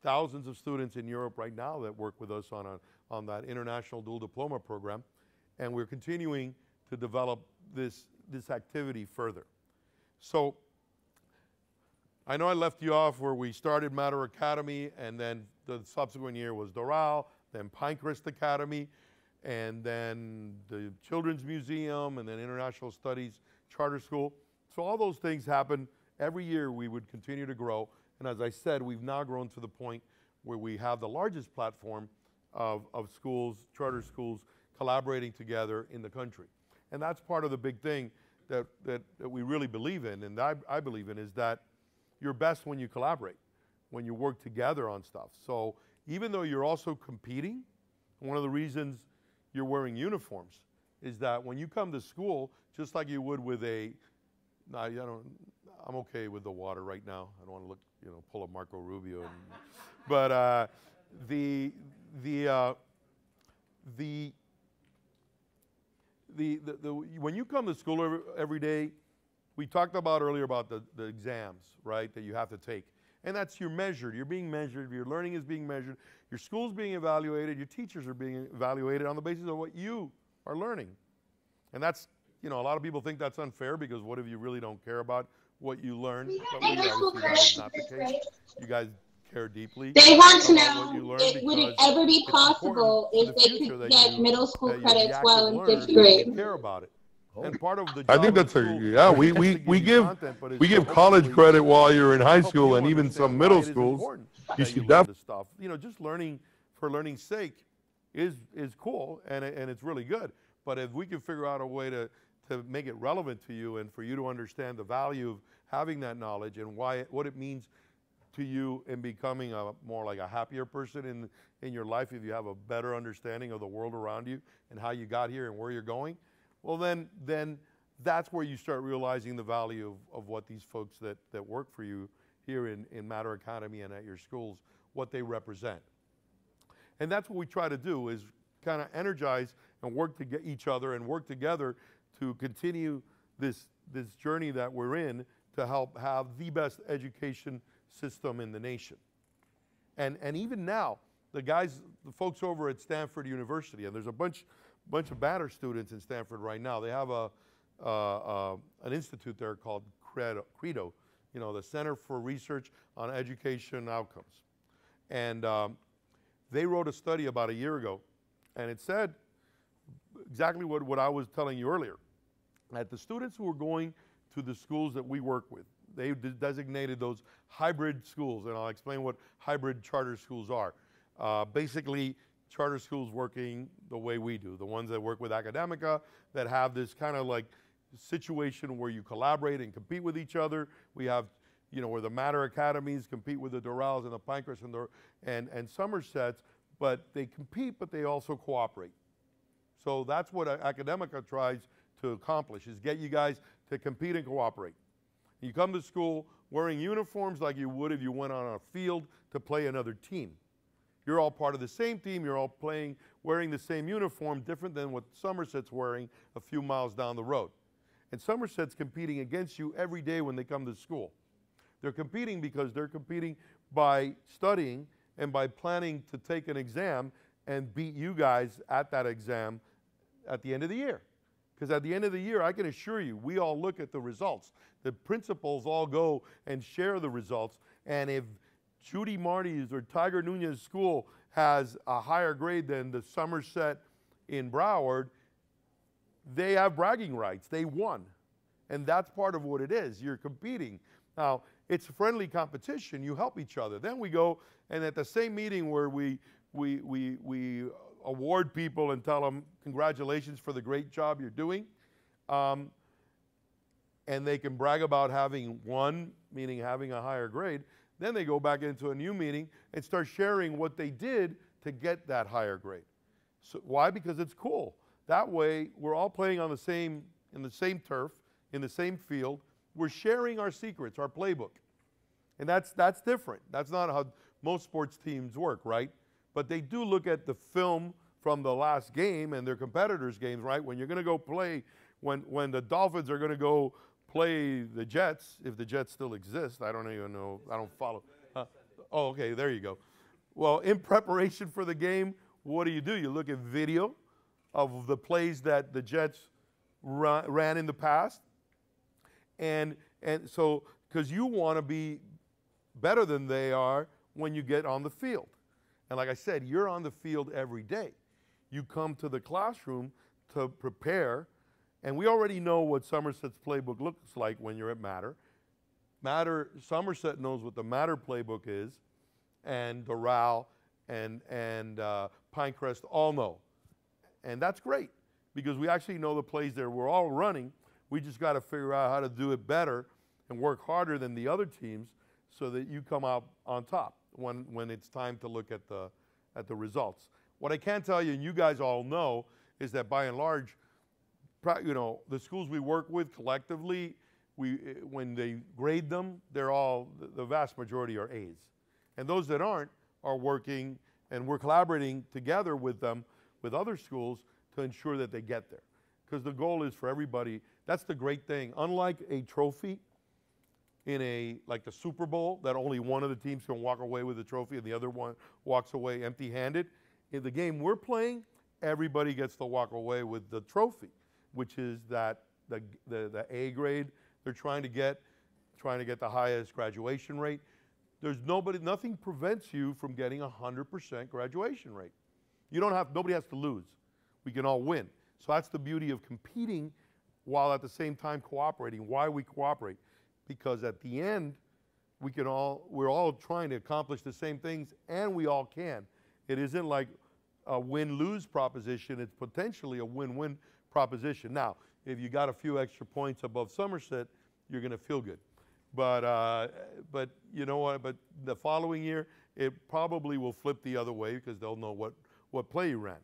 B: thousands of students in Europe right now that work with us on, a, on that international dual diploma program. And we're continuing to develop this, this activity further. So I know I left you off where we started Mater Academy, and then the subsequent year was Doral, then Pinecrest Academy, and then the Children's Museum, and then International Studies Charter School. So all those things happen. Every year we would continue to grow. And as I said, we've now grown to the point where we have the largest platform of, of schools, charter schools, collaborating together in the country. And that's part of the big thing that, that, that we really believe in, and I, I believe in, is that you're best when you collaborate, when you work together on stuff. So even though you're also competing, one of the reasons you're wearing uniforms is that when you come to school, just like you would with a, I don't, I'm okay with the water right now. I don't want to look, you know, pull a Marco Rubio. And, but uh, the, the, uh, the, the, the, the, when you come to school every, every day, we talked about earlier about the, the exams, right, that you have to take. And that's you're measured. You're being measured. Your learning is being measured. Your school's being evaluated. Your teachers are being evaluated on the basis of what you are learning. And that's, you know, a lot of people think that's unfair because what if you really don't care about what you learn? But we obviously not the case. You guys care deeply.
C: They want to
B: about what you
C: know, if, would it ever be possible if
B: in
C: they could get
B: you-
C: middle school credits while in fifth grade?
B: care about it. And part of the
D: I think that's a, yeah, we, we,
B: give
D: we give,
B: content,
D: we give college credit while you're in high school and even some middle schools. You should
B: learn
D: def-
B: this stuff. You know, just learning for learning's sake is is cool and and it's really good. But if we can figure out a way to to make it relevant to you and for you to understand the value of having that knowledge and why it, what it means to you in becoming a more like a happier person in in your life if you have a better understanding of the world around you and how you got here and where you're going well then then that's where you start realizing the value of, of what these folks that, that work for you here in, in Mater Academy and at your schools, what they represent. And that's what we try to do is kind of energize and work to get each other and work together to continue this, this journey that we're in to help have the best education system in the nation. And, and even now, the guys, the folks over at Stanford University, and there's a bunch, bunch of Banner students in Stanford right now. They have a, uh, uh, an institute there called Credo, Credo, you know, the Center for Research on Education Outcomes. And um, they wrote a study about a year ago, and it said exactly what, what I was telling you earlier. That the students who were going to the schools that we work with, they de- designated those hybrid schools, and I'll explain what hybrid charter schools are. Uh, basically, charter schools working the way we do, the ones that work with Academica, that have this kind of like situation where you collaborate and compete with each other. We have, you know, where the Mater Academies compete with the Dorals and the Pinecrest and, the, and, and Somersets, but they compete, but they also cooperate. So that's what Academica tries to accomplish, is get you guys to compete and cooperate. You come to school wearing uniforms like you would if you went on a field to play another team. You're all part of the same team, you're all playing, wearing the same uniform, different than what Somerset's wearing a few miles down the road. And Somerset's competing against you every day when they come to school. They're competing because they're competing by studying and by planning to take an exam and beat you guys at that exam at the end of the year. Because at the end of the year, I can assure you, we all look at the results. The principals all go and share the results. And if Judy Marty's or Tiger Nunez school has a higher grade than the Somerset in Broward, they have bragging rights. They won. And that's part of what it is. You're competing. Now, it's friendly competition. You help each other. Then we go, and at the same meeting where we, we, we, we award people and tell them, congratulations for the great job you're doing, um, and they can brag about having won, meaning having a higher grade, then they go back into a new meeting and start sharing what they did to get that higher grade. So why? Because it's cool. That way, we're all playing on the same in the same turf, in the same field. We're sharing our secrets, our playbook, and that's that's different. That's not how most sports teams work, right? But they do look at the film from the last game and their competitors' games, right? When you're going to go play, when when the Dolphins are going to go play the Jets, if the Jets still exist, I don't even know. I don't follow. Oh, okay, there you go. Well, in preparation for the game, what do you do? You look at video of the plays that the Jets run, ran in the past. And, and so, because you want to be better than they are when you get on the field. And like I said, you're on the field every day. You come to the classroom to prepare, and we already know what Somerset's playbook looks like when you're at Mater. Mater, Somerset knows what the Mater playbook is, and Doral and, and uh, Pinecrest all know. And that's great because we actually know the plays there. We're all running. We just got to figure out how to do it better and work harder than the other teams so that you come out on top when, when it's time to look at the, at the results. What I can tell you, and you guys all know, is that by and large, you know, the schools we work with collectively, we, eh, when they grade them, they're all, the vast majority are A's. And those that aren't are working, and we're collaborating together with them, with other schools, to ensure that they get there. Because the goal is for everybody, that's the great thing. Unlike a trophy in a, like the Super Bowl, that only one of the teams can walk away with the trophy and the other one walks away empty handed, in the game we're playing, everybody gets to walk away with the trophy, which is that the, the, the A grade they're trying to get, trying to get the highest graduation rate. There's nobody, nothing prevents you from getting a 100% graduation rate. You don't have, nobody has to lose. We can all win. So that's the beauty of competing while at the same time cooperating. Why we cooperate? Because at the end, we can all, we're all trying to accomplish the same things and we all can. It isn't like a win-lose proposition. It's potentially a win-win proposition. Now, if you got a few extra points above Somerset, you're going to feel good. But, uh, but you know what? But the following year, it probably will flip the other way because they'll know what, what play you ran.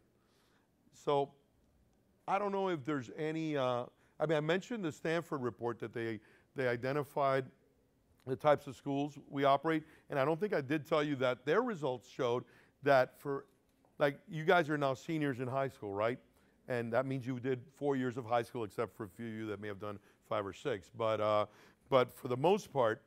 B: So I don't know if there's any, uh, I mean, I mentioned the Stanford report that they, they identified the types of schools we operate, and I don't think I did tell you that their results showed that for, like, you guys are now seniors in high school, right? And that means you did four years of high school, except for a few of you that may have done five or six. But, uh, but for the most part,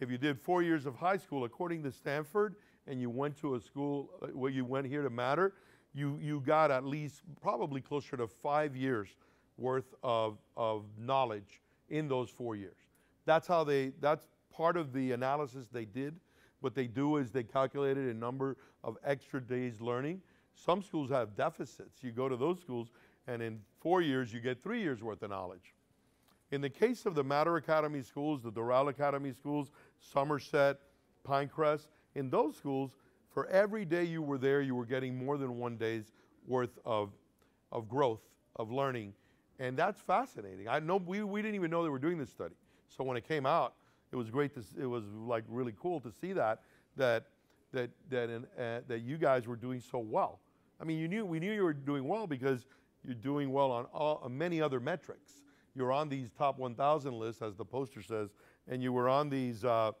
B: if you did four years of high school, according to Stanford, and you went to a school uh, where you went here to Mater, you, you got at least probably closer to five years worth of, of knowledge in those four years. That's how they, that's part of the analysis they did. What they do is they calculated a number of extra days learning. Some schools have deficits. You go to those schools, and in four years, you get three years worth of knowledge. In the case of the Mater Academy schools, the Doral Academy schools, Somerset, Pinecrest, in those schools, for every day you were there, you were getting more than one day's worth of, of growth, of learning. And that's fascinating. I know we, we didn't even know they were doing this study. So when it came out, it was great to, it was like really cool to see that, that, that, that, in, uh, that you guys were doing so well. I mean, you knew, we knew you were doing well because you're doing well on, all, many other metrics. You're on these top 1,000 lists, as the poster says, and you were on these, uh,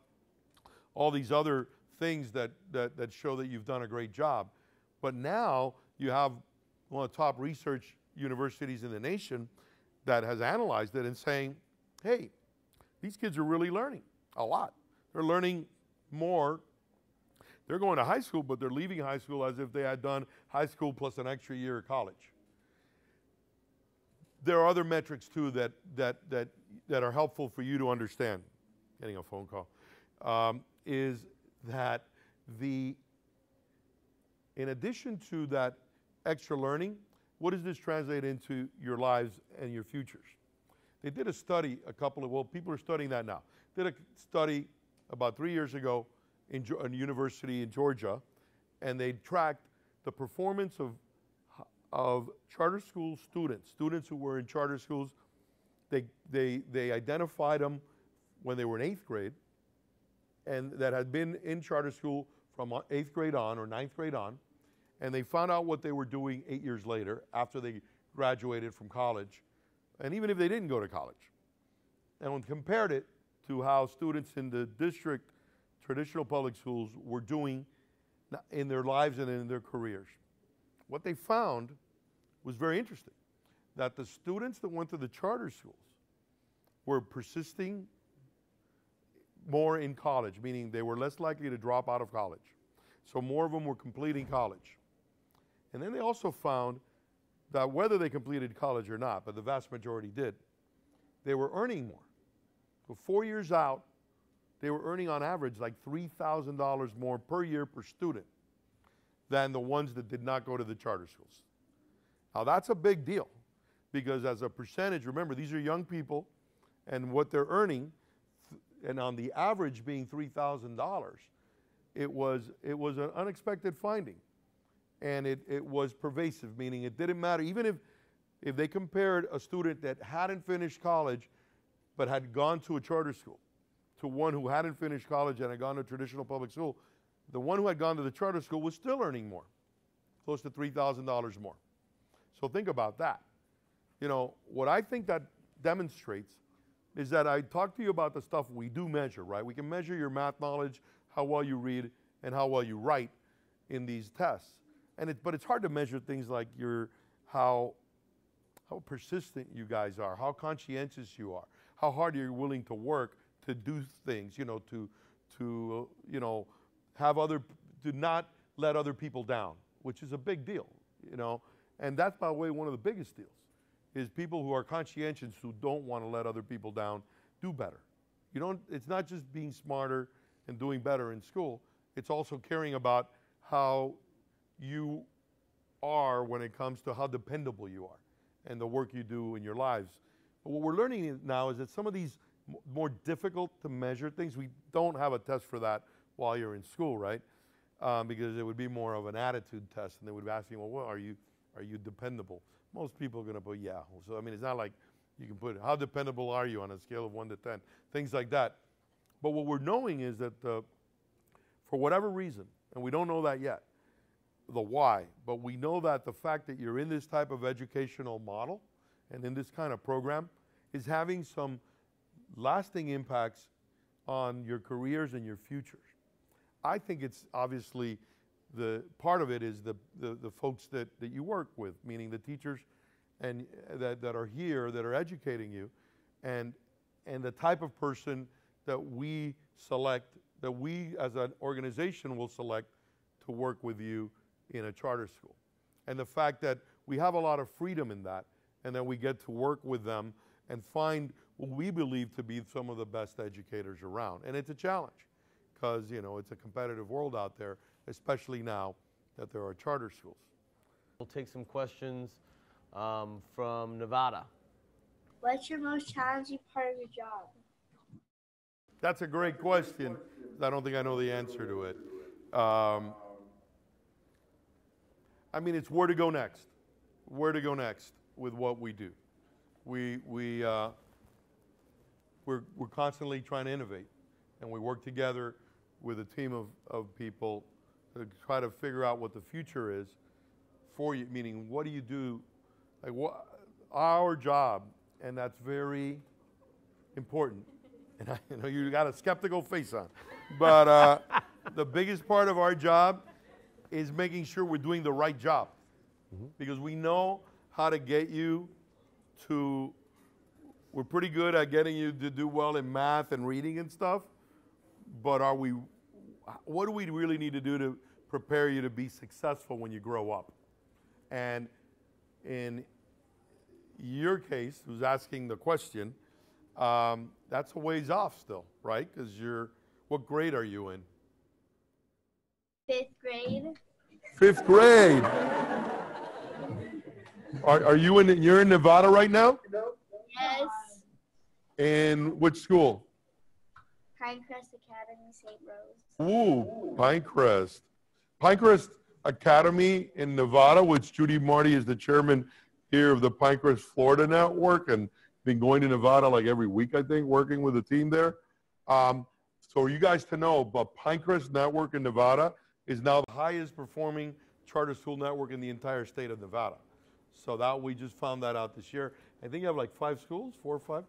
B: all these other things that, that, that show that you've done a great job. But now you have one of the top research universities in the nation that has analyzed it and saying, hey, these kids are really learning a lot. They're learning more. They're going to high school, but they're leaving high school as if they had done high school plus an extra year of college. There are other metrics too that, that, that, that are helpful for you to understand. Getting a phone call. Um, is that the, in addition to that extra learning, what does this translate into your lives and your futures? They did a study a couple of, well, people are studying that now. Did a study about three years ago in a university in Georgia, and they tracked the performance of, of charter school students, students who were in charter schools. They, they, they identified them when they were in eighth grade, and that had been in charter school from uh, eighth grade on or ninth grade on, and they found out what they were doing eight years later after they graduated from college, and even if they didn't go to college, and compared it to how students in the district traditional public schools were doing in their lives and in their careers. What they found was very interesting that the students that went to the charter schools were persisting more in college, meaning they were less likely to drop out of college. So more of them were completing college. And then they also found that whether they completed college or not, but the vast majority did, they were earning more. So four years out, they were earning on average like $3,000 more per year per student than the ones that did not go to the charter schools. Now that's a big deal because as a percentage, remember these are young people and what they're earning and on the average being $3,000, it was, it was an unexpected finding. And it, it was pervasive, meaning it didn't matter. Even if, if they compared a student that hadn't finished college but had gone to a charter school to one who hadn't finished college and had gone to traditional public school, the one who had gone to the charter school was still earning more, close to $3,000 more. So think about that. You know, what I think that demonstrates is that I talk to you about the stuff we do measure, right? We can measure your math knowledge, how well you read, and how well you write in these tests. And it, but it's hard to measure things like your, how, how persistent you guys are, how conscientious you are, how hard you're willing to work to do things, you know, to, to uh, you know, have other, to not let other people down, which is a big deal, you know. And that's, by the way, one of the biggest deals is people who are conscientious who don't want to let other people down do better. You don't, it's not just being smarter and doing better in school, it's also caring about how you are when it comes to how dependable you are and the work you do in your lives. But what we're learning now is that some of these more difficult to measure things, we don't have a test for that while you're in school, right? Um, because it would be more of an attitude test, and they would be asking, well, are you are you dependable? most people are going to put yeah. So, I mean, it's not like you can put how dependable are you on a scale of 1 to 10, things like that. But what we're knowing is that for whatever reason, and we don't know that yet, the why, but we know that the fact that you're in this type of educational model and in this kind of program is having some lasting impacts on your careers and your futures. I think it's obviously the part of it is the, the, the folks that, that you work with, meaning the teachers and uh, that, that are here that are educating you and, and the type of person that we select, that we as an organization will select to work with you in a charter school. And the fact that we have a lot of freedom in that and that we get to work with them and find we believe to be some of the best educators around. And it's a challenge because, you know, it's a competitive world out there especially now that there are charter schools.
A: We'll take some questions um, from Nevada.
C: What's your most challenging part of your job?
B: That's a great question. I don't think I know the answer to it. Um, I mean, it's where to go next. Where to go next with what we do. We, we, uh, we're, we're constantly trying to innovate, and we work together with a team of, of people to try to figure out what the future is for you, meaning what do you do? Like what, our job, and that's very important. And I you know you got a skeptical face on, but uh, the biggest part of our job is making sure we're doing the right job, mm-hmm. because we know how to get you to. We're pretty good at getting you to do well in math and reading and stuff, but are we what do we really need to do to prepare you to be successful when you grow up? And in your case, who's asking the question, um, that's a ways off still, right? Because you're, what grade are you in?
C: Fifth grade.
B: Fifth grade. are, are you in, you're in Nevada right now?
C: Yes.
B: In which school?
C: Pinecrest Academy, St. Rose.
B: Ooh, Pinecrest. Pinecrest Academy in Nevada, which Judy Marty is the chairman here of the Pinecrest Florida Network and been going to Nevada like every week, I think, working with the team there. Um, so you guys to know, but Pinecrest Network in Nevada is now the highest performing charter school network in the entire state of Nevada. So that we just found that out this year. I think you have like five schools, four or five,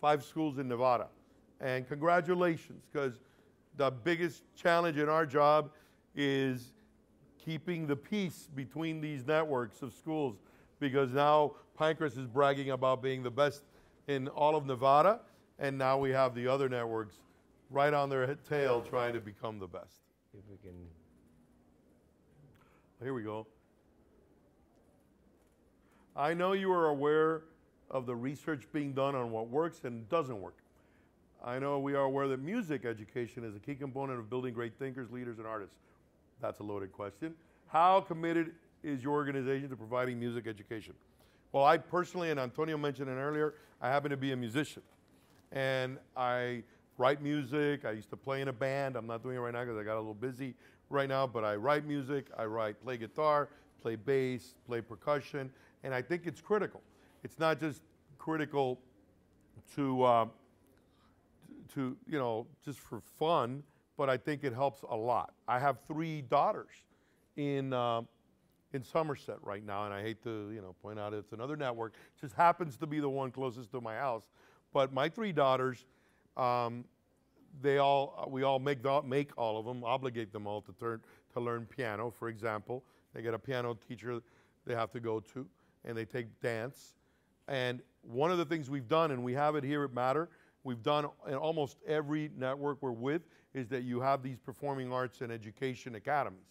B: five schools in Nevada. And congratulations, because the biggest challenge in our job is keeping the peace between these networks of schools because now Pinecrest is bragging about being the best in all of Nevada, and now we have the other networks right on their tail trying to become the best.
A: If we can
B: here we go. I know you are aware of the research being done on what works and doesn't work. I know we are aware that music education is a key component of building great thinkers, leaders, and artists. That's a loaded question. How committed is your organization to providing music education? Well, I personally, and Antonio mentioned it earlier, I happen to be a musician. And I write music. I used to play in a band. I'm not doing it right now because I got a little busy right now, but I write music. I write, play guitar, play bass, play percussion, and I think it's critical. It's not just critical to, uh, to you know, just for fun, but I think it helps a lot. I have three daughters in, uh, in Somerset right now, and I hate to, you know, point out it's another network. It just happens to be the one closest to my house. But my three daughters, um, they all, we all make, the, make all of them, obligate them all to, turn, to learn piano, for example. They get a piano teacher they have to go to, and they take dance. And one of the things we've done, and we have it here at Mater, we've done in almost every network we're with, is that you have these performing arts and education academies.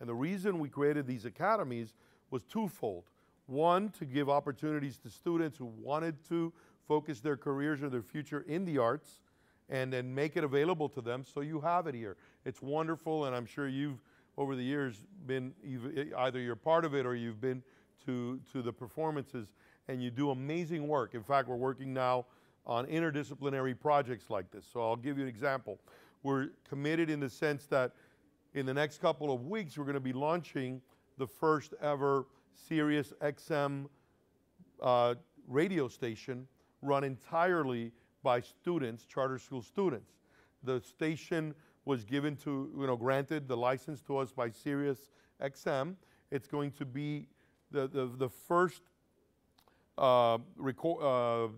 B: And the reason we created these academies was twofold. One, to give opportunities to students who wanted to focus their careers or their future in the arts and then make it available to them so you have it here. It's wonderful, and I'm sure you've, over the years, been either you're part of it or you've been to, to the performances, and you do amazing work. In fact, we're working now on interdisciplinary projects like this. So I'll give you an example. We're committed in the sense that in the next couple of weeks, we're going to be launching the first ever Sirius XM uh, radio station run entirely by students, charter school students. The station was given to, you know, granted the license to us by Sirius XM. It's going to be the, the, the first uh, uh,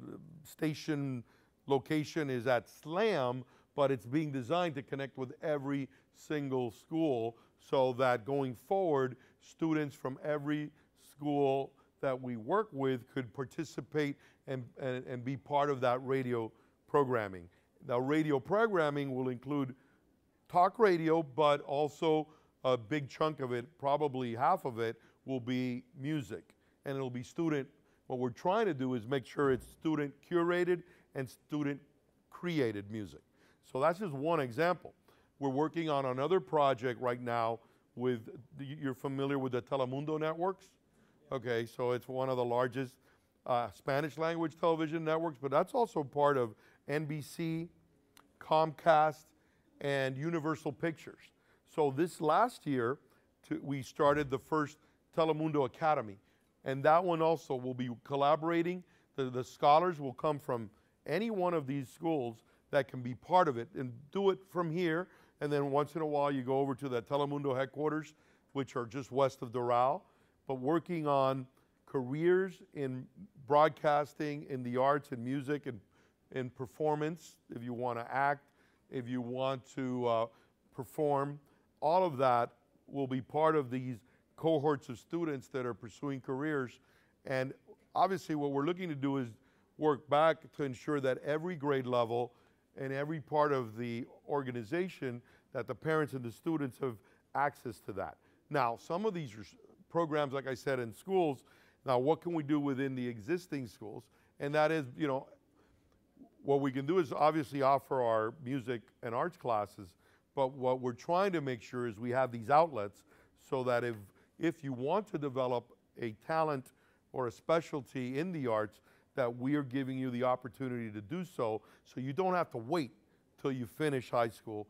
B: station location is at SLAM, but it's being designed to connect with every single school so that going forward, students from every school that we work with could participate and, and, and be part of that radio programming. Now, radio programming will include talk radio, but also a big chunk of it, probably half of it, will be music. And it'll be student, what we're trying to do is make sure it's student curated and student created music. So that's just one example. We're working on another project right now with, you're familiar with the Telemundo networks? Okay, so it's one of the largest uh, Spanish language television networks, but that's also part of NBC, Comcast, and Universal Pictures. So this last year, to, we started the first Telemundo Academy. And that one also will be collaborating. The, the scholars will come from any one of these schools that can be part of it and do it from here. And then once in a while, you go over to the Telemundo headquarters, which are just west of Doral but working on careers in broadcasting, in the arts, and music, and in performance, if you want to act, if you want to uh, perform, all of that will be part of these cohorts of students that are pursuing careers. And obviously, what we're looking to do is work back to ensure that every grade level and every part of the organization that the parents and the students have access to that. Now, some of these programs, like I said, in schools. Now, what can we do within the existing schools? And that is, you know, what we can do is obviously offer our music and arts classes, but what we're trying to make sure is we have these outlets so that if, if you want to develop a talent or a specialty in the arts, that we are giving you the opportunity to do so, so you don't have to wait till you finish high school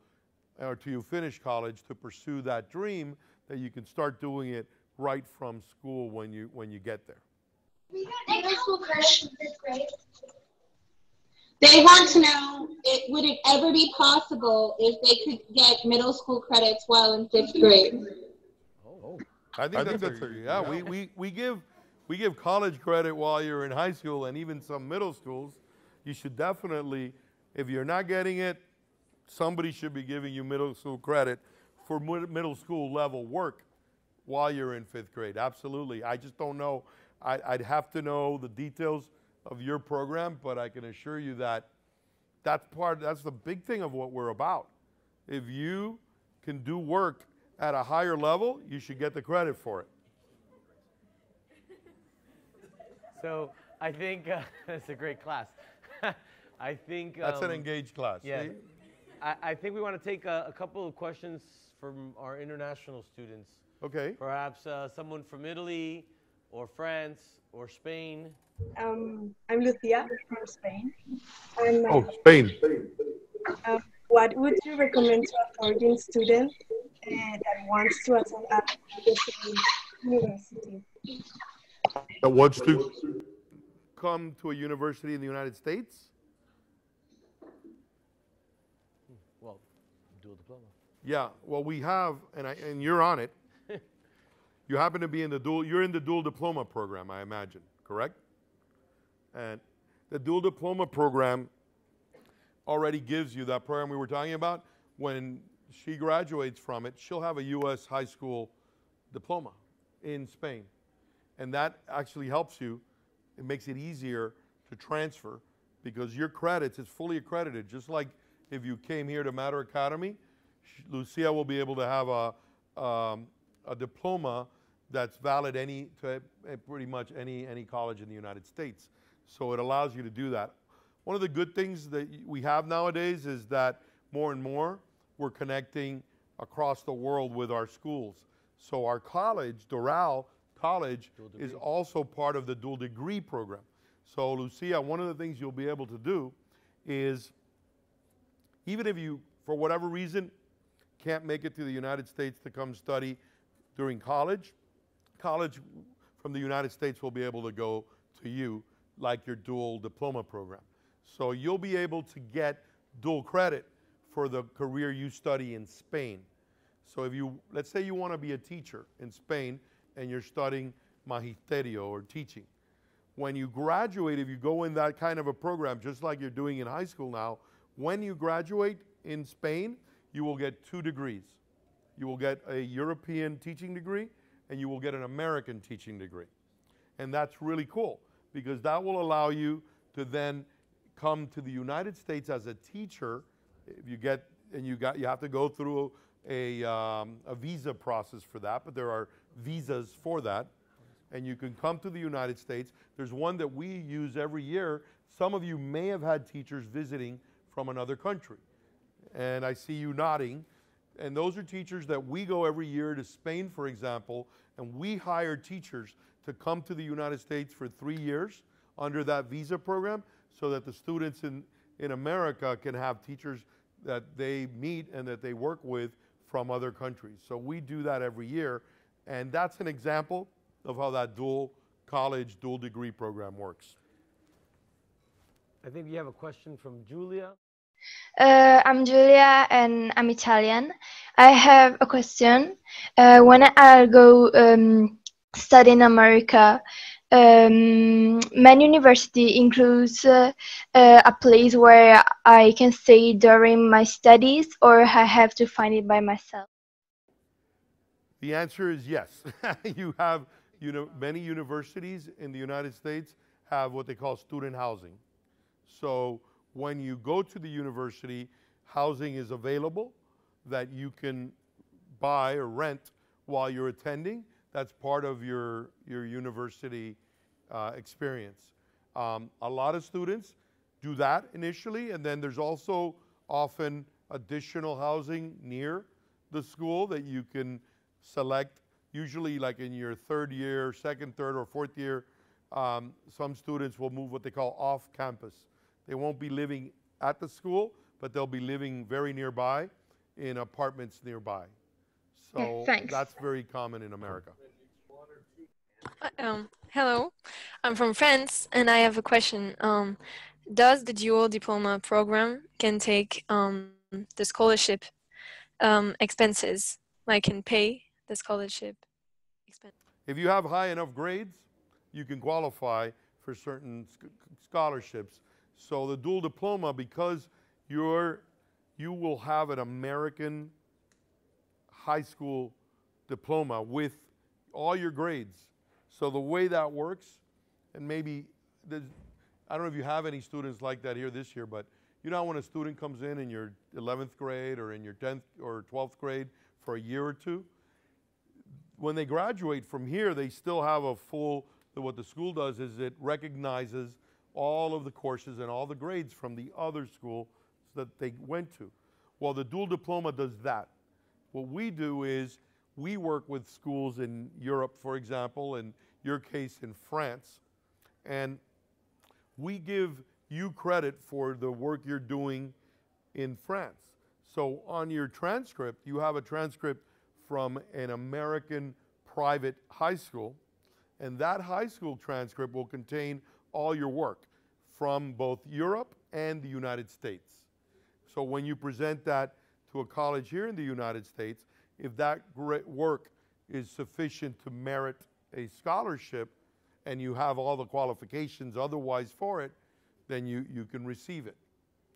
B: or till you finish college to pursue that dream, that you can start doing it right from school when you when you get there.
D: Middle school credits fifth grade. They want to know it would it ever be possible if they could get middle school credits while in fifth grade?
B: I think, I that's, think that's a, yeah. We, we, we give we give college credit while you're in high school and even some middle schools. You should definitely, if you're not getting it, somebody should be giving you middle school credit for middle school level work while you're in fifth grade. Absolutely. I just don't know. I, would have to know the details of your program, but I can assure you that that's part, that's the big thing of what we're about. If you can do work at a higher level, you should get the credit for it.
A: So I think uh, that's a great class. I think
B: That's an
A: um,
B: engaged class.
A: Yeah,
B: See?
A: I, I think we want to take a, a couple of questions from our international students.
B: Okay.
A: Perhaps uh, someone from Italy, or France, or Spain.
E: Um, I'm Lucia from Spain. And uh,
B: Oh, Spain.
E: uh, what would you recommend to a foreign student uh, that wants to attend a university?
B: That wants to come to a university in the United States?
A: Well, dual diploma.
B: Yeah, well, we have, and, I, and you're on it. you happen to be in the dual, you're in the dual diploma program, I imagine, correct? And the dual diploma program already gives you that program we were talking about. When she graduates from it, she'll have a U.S. high school diploma in Spain. And that actually helps you. It makes it easier to transfer because your credits is fully accredited. Just like if you came here to Mater Academy, Lucia will be able to have a, um, a diploma that's valid any to uh, pretty much any any college in the United States. So it allows you to do that. One of the good things that we have nowadays is that more and more we're connecting across the world with our schools. So our college, Doral College, is also part of the dual degree program. So Lucia, one of the things you'll be able to do is even if you, for whatever reason, can't make it to the United States to come study during college, college from the United States will be able to go to you like your dual diploma program. So you'll be able to get dual credit for the career you study in Spain. So if you, let's say you want to be a teacher in Spain and you're studying magisterio or teaching. When you graduate, if you go in that kind of a program, just like you're doing in high school now, when you graduate in Spain, you will get two degrees. You will get a European teaching degree and you will get an American teaching degree. And that's really cool because that will allow you to then come to the United States as a teacher. If you get, and you got, you have to go through a, um, a visa process for that, but there are visas for that. And you can come to the United States. There's one that we use every year. Some of you may have had teachers visiting from another country. And I see you nodding. And those are teachers that we go every year to Spain, for example, and we hire teachers to come to the United States for three years under that visa program so that the students in, in America can have teachers that they meet and that they work with from other countries. So we do that every year. And that's an example of how that dual college, dual degree program works.
A: I think you have a question from Julia.
F: Uh, I'm Julia and I'm Italian. I have a question. Uh, when I go um, study in America, um, many university includes uh, uh, a place where I can stay during my studies, or I have to find it by myself.
B: The answer is yes. you have, you know, many universities in the United States have what they call student housing. So when you go to the university, housing is available that you can buy or rent while you're attending. That's part of your, your university uh, experience. Um, a lot of students do that initially, and then there's also often additional housing near the school that you can select. Usually, like in your third year, second, third, or fourth year, um, some students will move what they call off campus. They won't be living at the school, but they'll be living very nearby in apartments nearby. So
F: thanks.
B: that's very common in America.
G: Uh, Um, hello, I'm from France, and I have a question. Um, does the dual diploma program can take um, the scholarship um, expenses, like can pay the scholarship expense?
B: If you have high enough grades, you can qualify for certain scholarships. So the dual diploma, because you're, you will have an American high school diploma with all your grades. So the way that works, and maybe I don't know if you have any students like that here this year, but you know when a student comes in in your 11th grade or in your 10th or 12th grade for a year or two. When they graduate from here, they still have a full, what the school does is it recognizes all of the courses and all the grades from the other school that they went to. Well, the dual diploma does that. What we do is we work with schools in Europe, for example, in your case in France, and we give you credit for the work you're doing in France. So on your transcript, you have a transcript from an American private high school, and that high school transcript will contain all your work from both Europe and the United States. So when you present that to a college here in the United States, if that great work is sufficient to merit a scholarship and you have all the qualifications otherwise for it, then you, you can receive it.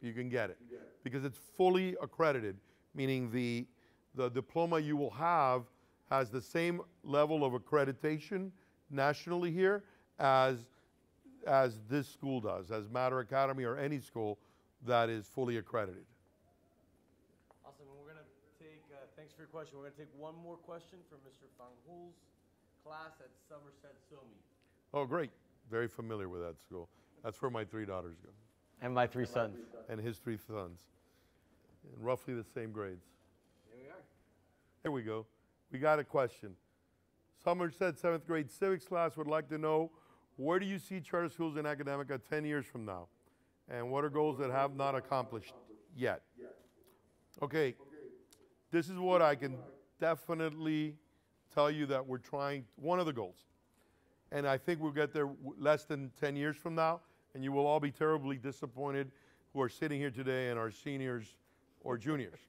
B: You can get it. Because it's fully accredited, meaning the, the diploma you will have has the same level of accreditation nationally here as, as this school does, as Mater Academy or any school that is fully accredited.
A: Awesome. And we're going to take, uh, thanks for your question. We're going to take one more question from Mr. Fanghul's class at Somerset SOMI.
B: Oh, great. Very familiar with that school. That's where my three daughters go,
A: And my three sons.
B: and his three sons, in roughly the same grades.
A: Here we are.
B: Here we go. We got a question. Somerset seventh grade civics class would like to know where do you see charter schools in academica 10 years from now? And what are goals that have not accomplished yet? Okay, this is what I can definitely tell you that we're trying, one of the goals. And I think we'll get there less than 10 years from now, and you will all be terribly disappointed who are sitting here today and are seniors or juniors.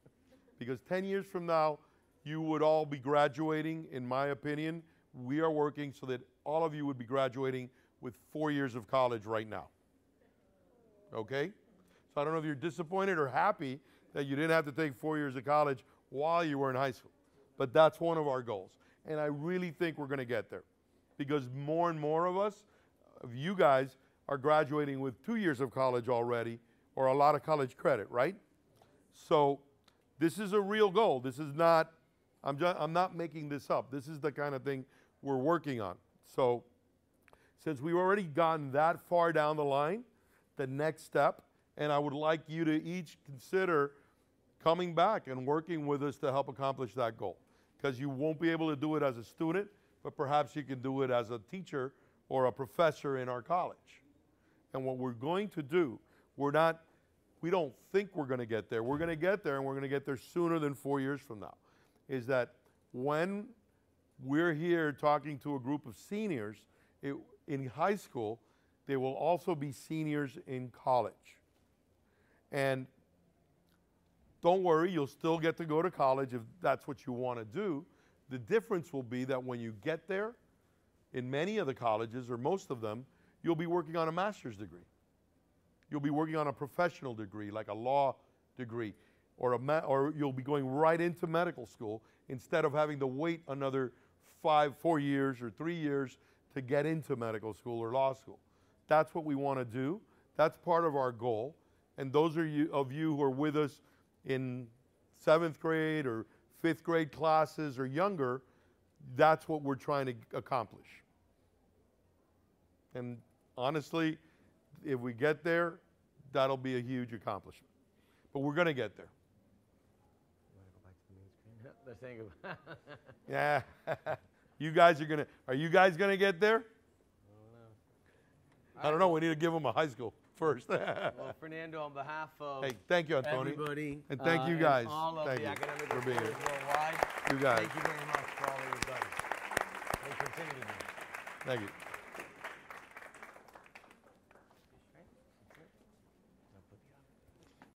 B: Because 10 years from now, you would all be graduating, in my opinion. We are working so that all of you would be graduating with four years of college right now. Okay? So I don't know if you're disappointed or happy that you didn't have to take four years of college while you were in high school. But that's one of our goals. And I really think we're going to get there because more and more of us, of you guys, are graduating with two years of college already or a lot of college credit, right? So this is a real goal. This is not, I'm, just, I'm not making this up. This is the kind of thing we're working on. So since we've already gotten that far down the line, the next step, and I would like you to each consider coming back and working with us to help accomplish that goal. Because you won't be able to do it as a student, but perhaps you can do it as a teacher or a professor in our college. And what we're going to do, we're not, we don't think we're going to get there. We're going to get there, and we're going to get there sooner than four years from now. Is that when we're here talking to a group of seniors it, in high school, they will also be seniors in college. And don't worry, you'll still get to go to college if that's what you want to do. The difference will be that when you get there, in many of the colleges, or most of them, you'll be working on a master's degree. You'll be working on a professional degree, like a law degree, or, a or you'll be going right into medical school instead of having to wait another five, four years or three years to get into medical school or law school. That's what we want to do. That's part of our goal. And those are you, of you who are with us in seventh grade or fifth grade classes or younger, that's what we're trying to accomplish. And honestly, if we get there, that'll be a huge accomplishment. But we're going to get there.
A: They're saying,
B: Yeah. you guys are going to, are you guys going to get there? I don't know. I don't know. We need to give them a high school first.
A: well, Fernando, on behalf of hey,
B: thank you, Antonio.
A: everybody,
B: And thank
A: uh,
B: you guys.
A: all of
B: Thank
A: the
B: you
A: academic
B: for being here.
A: worldwide,
B: You guys.
A: thank you very much for all that you've done. And continue to do.
B: Thank you.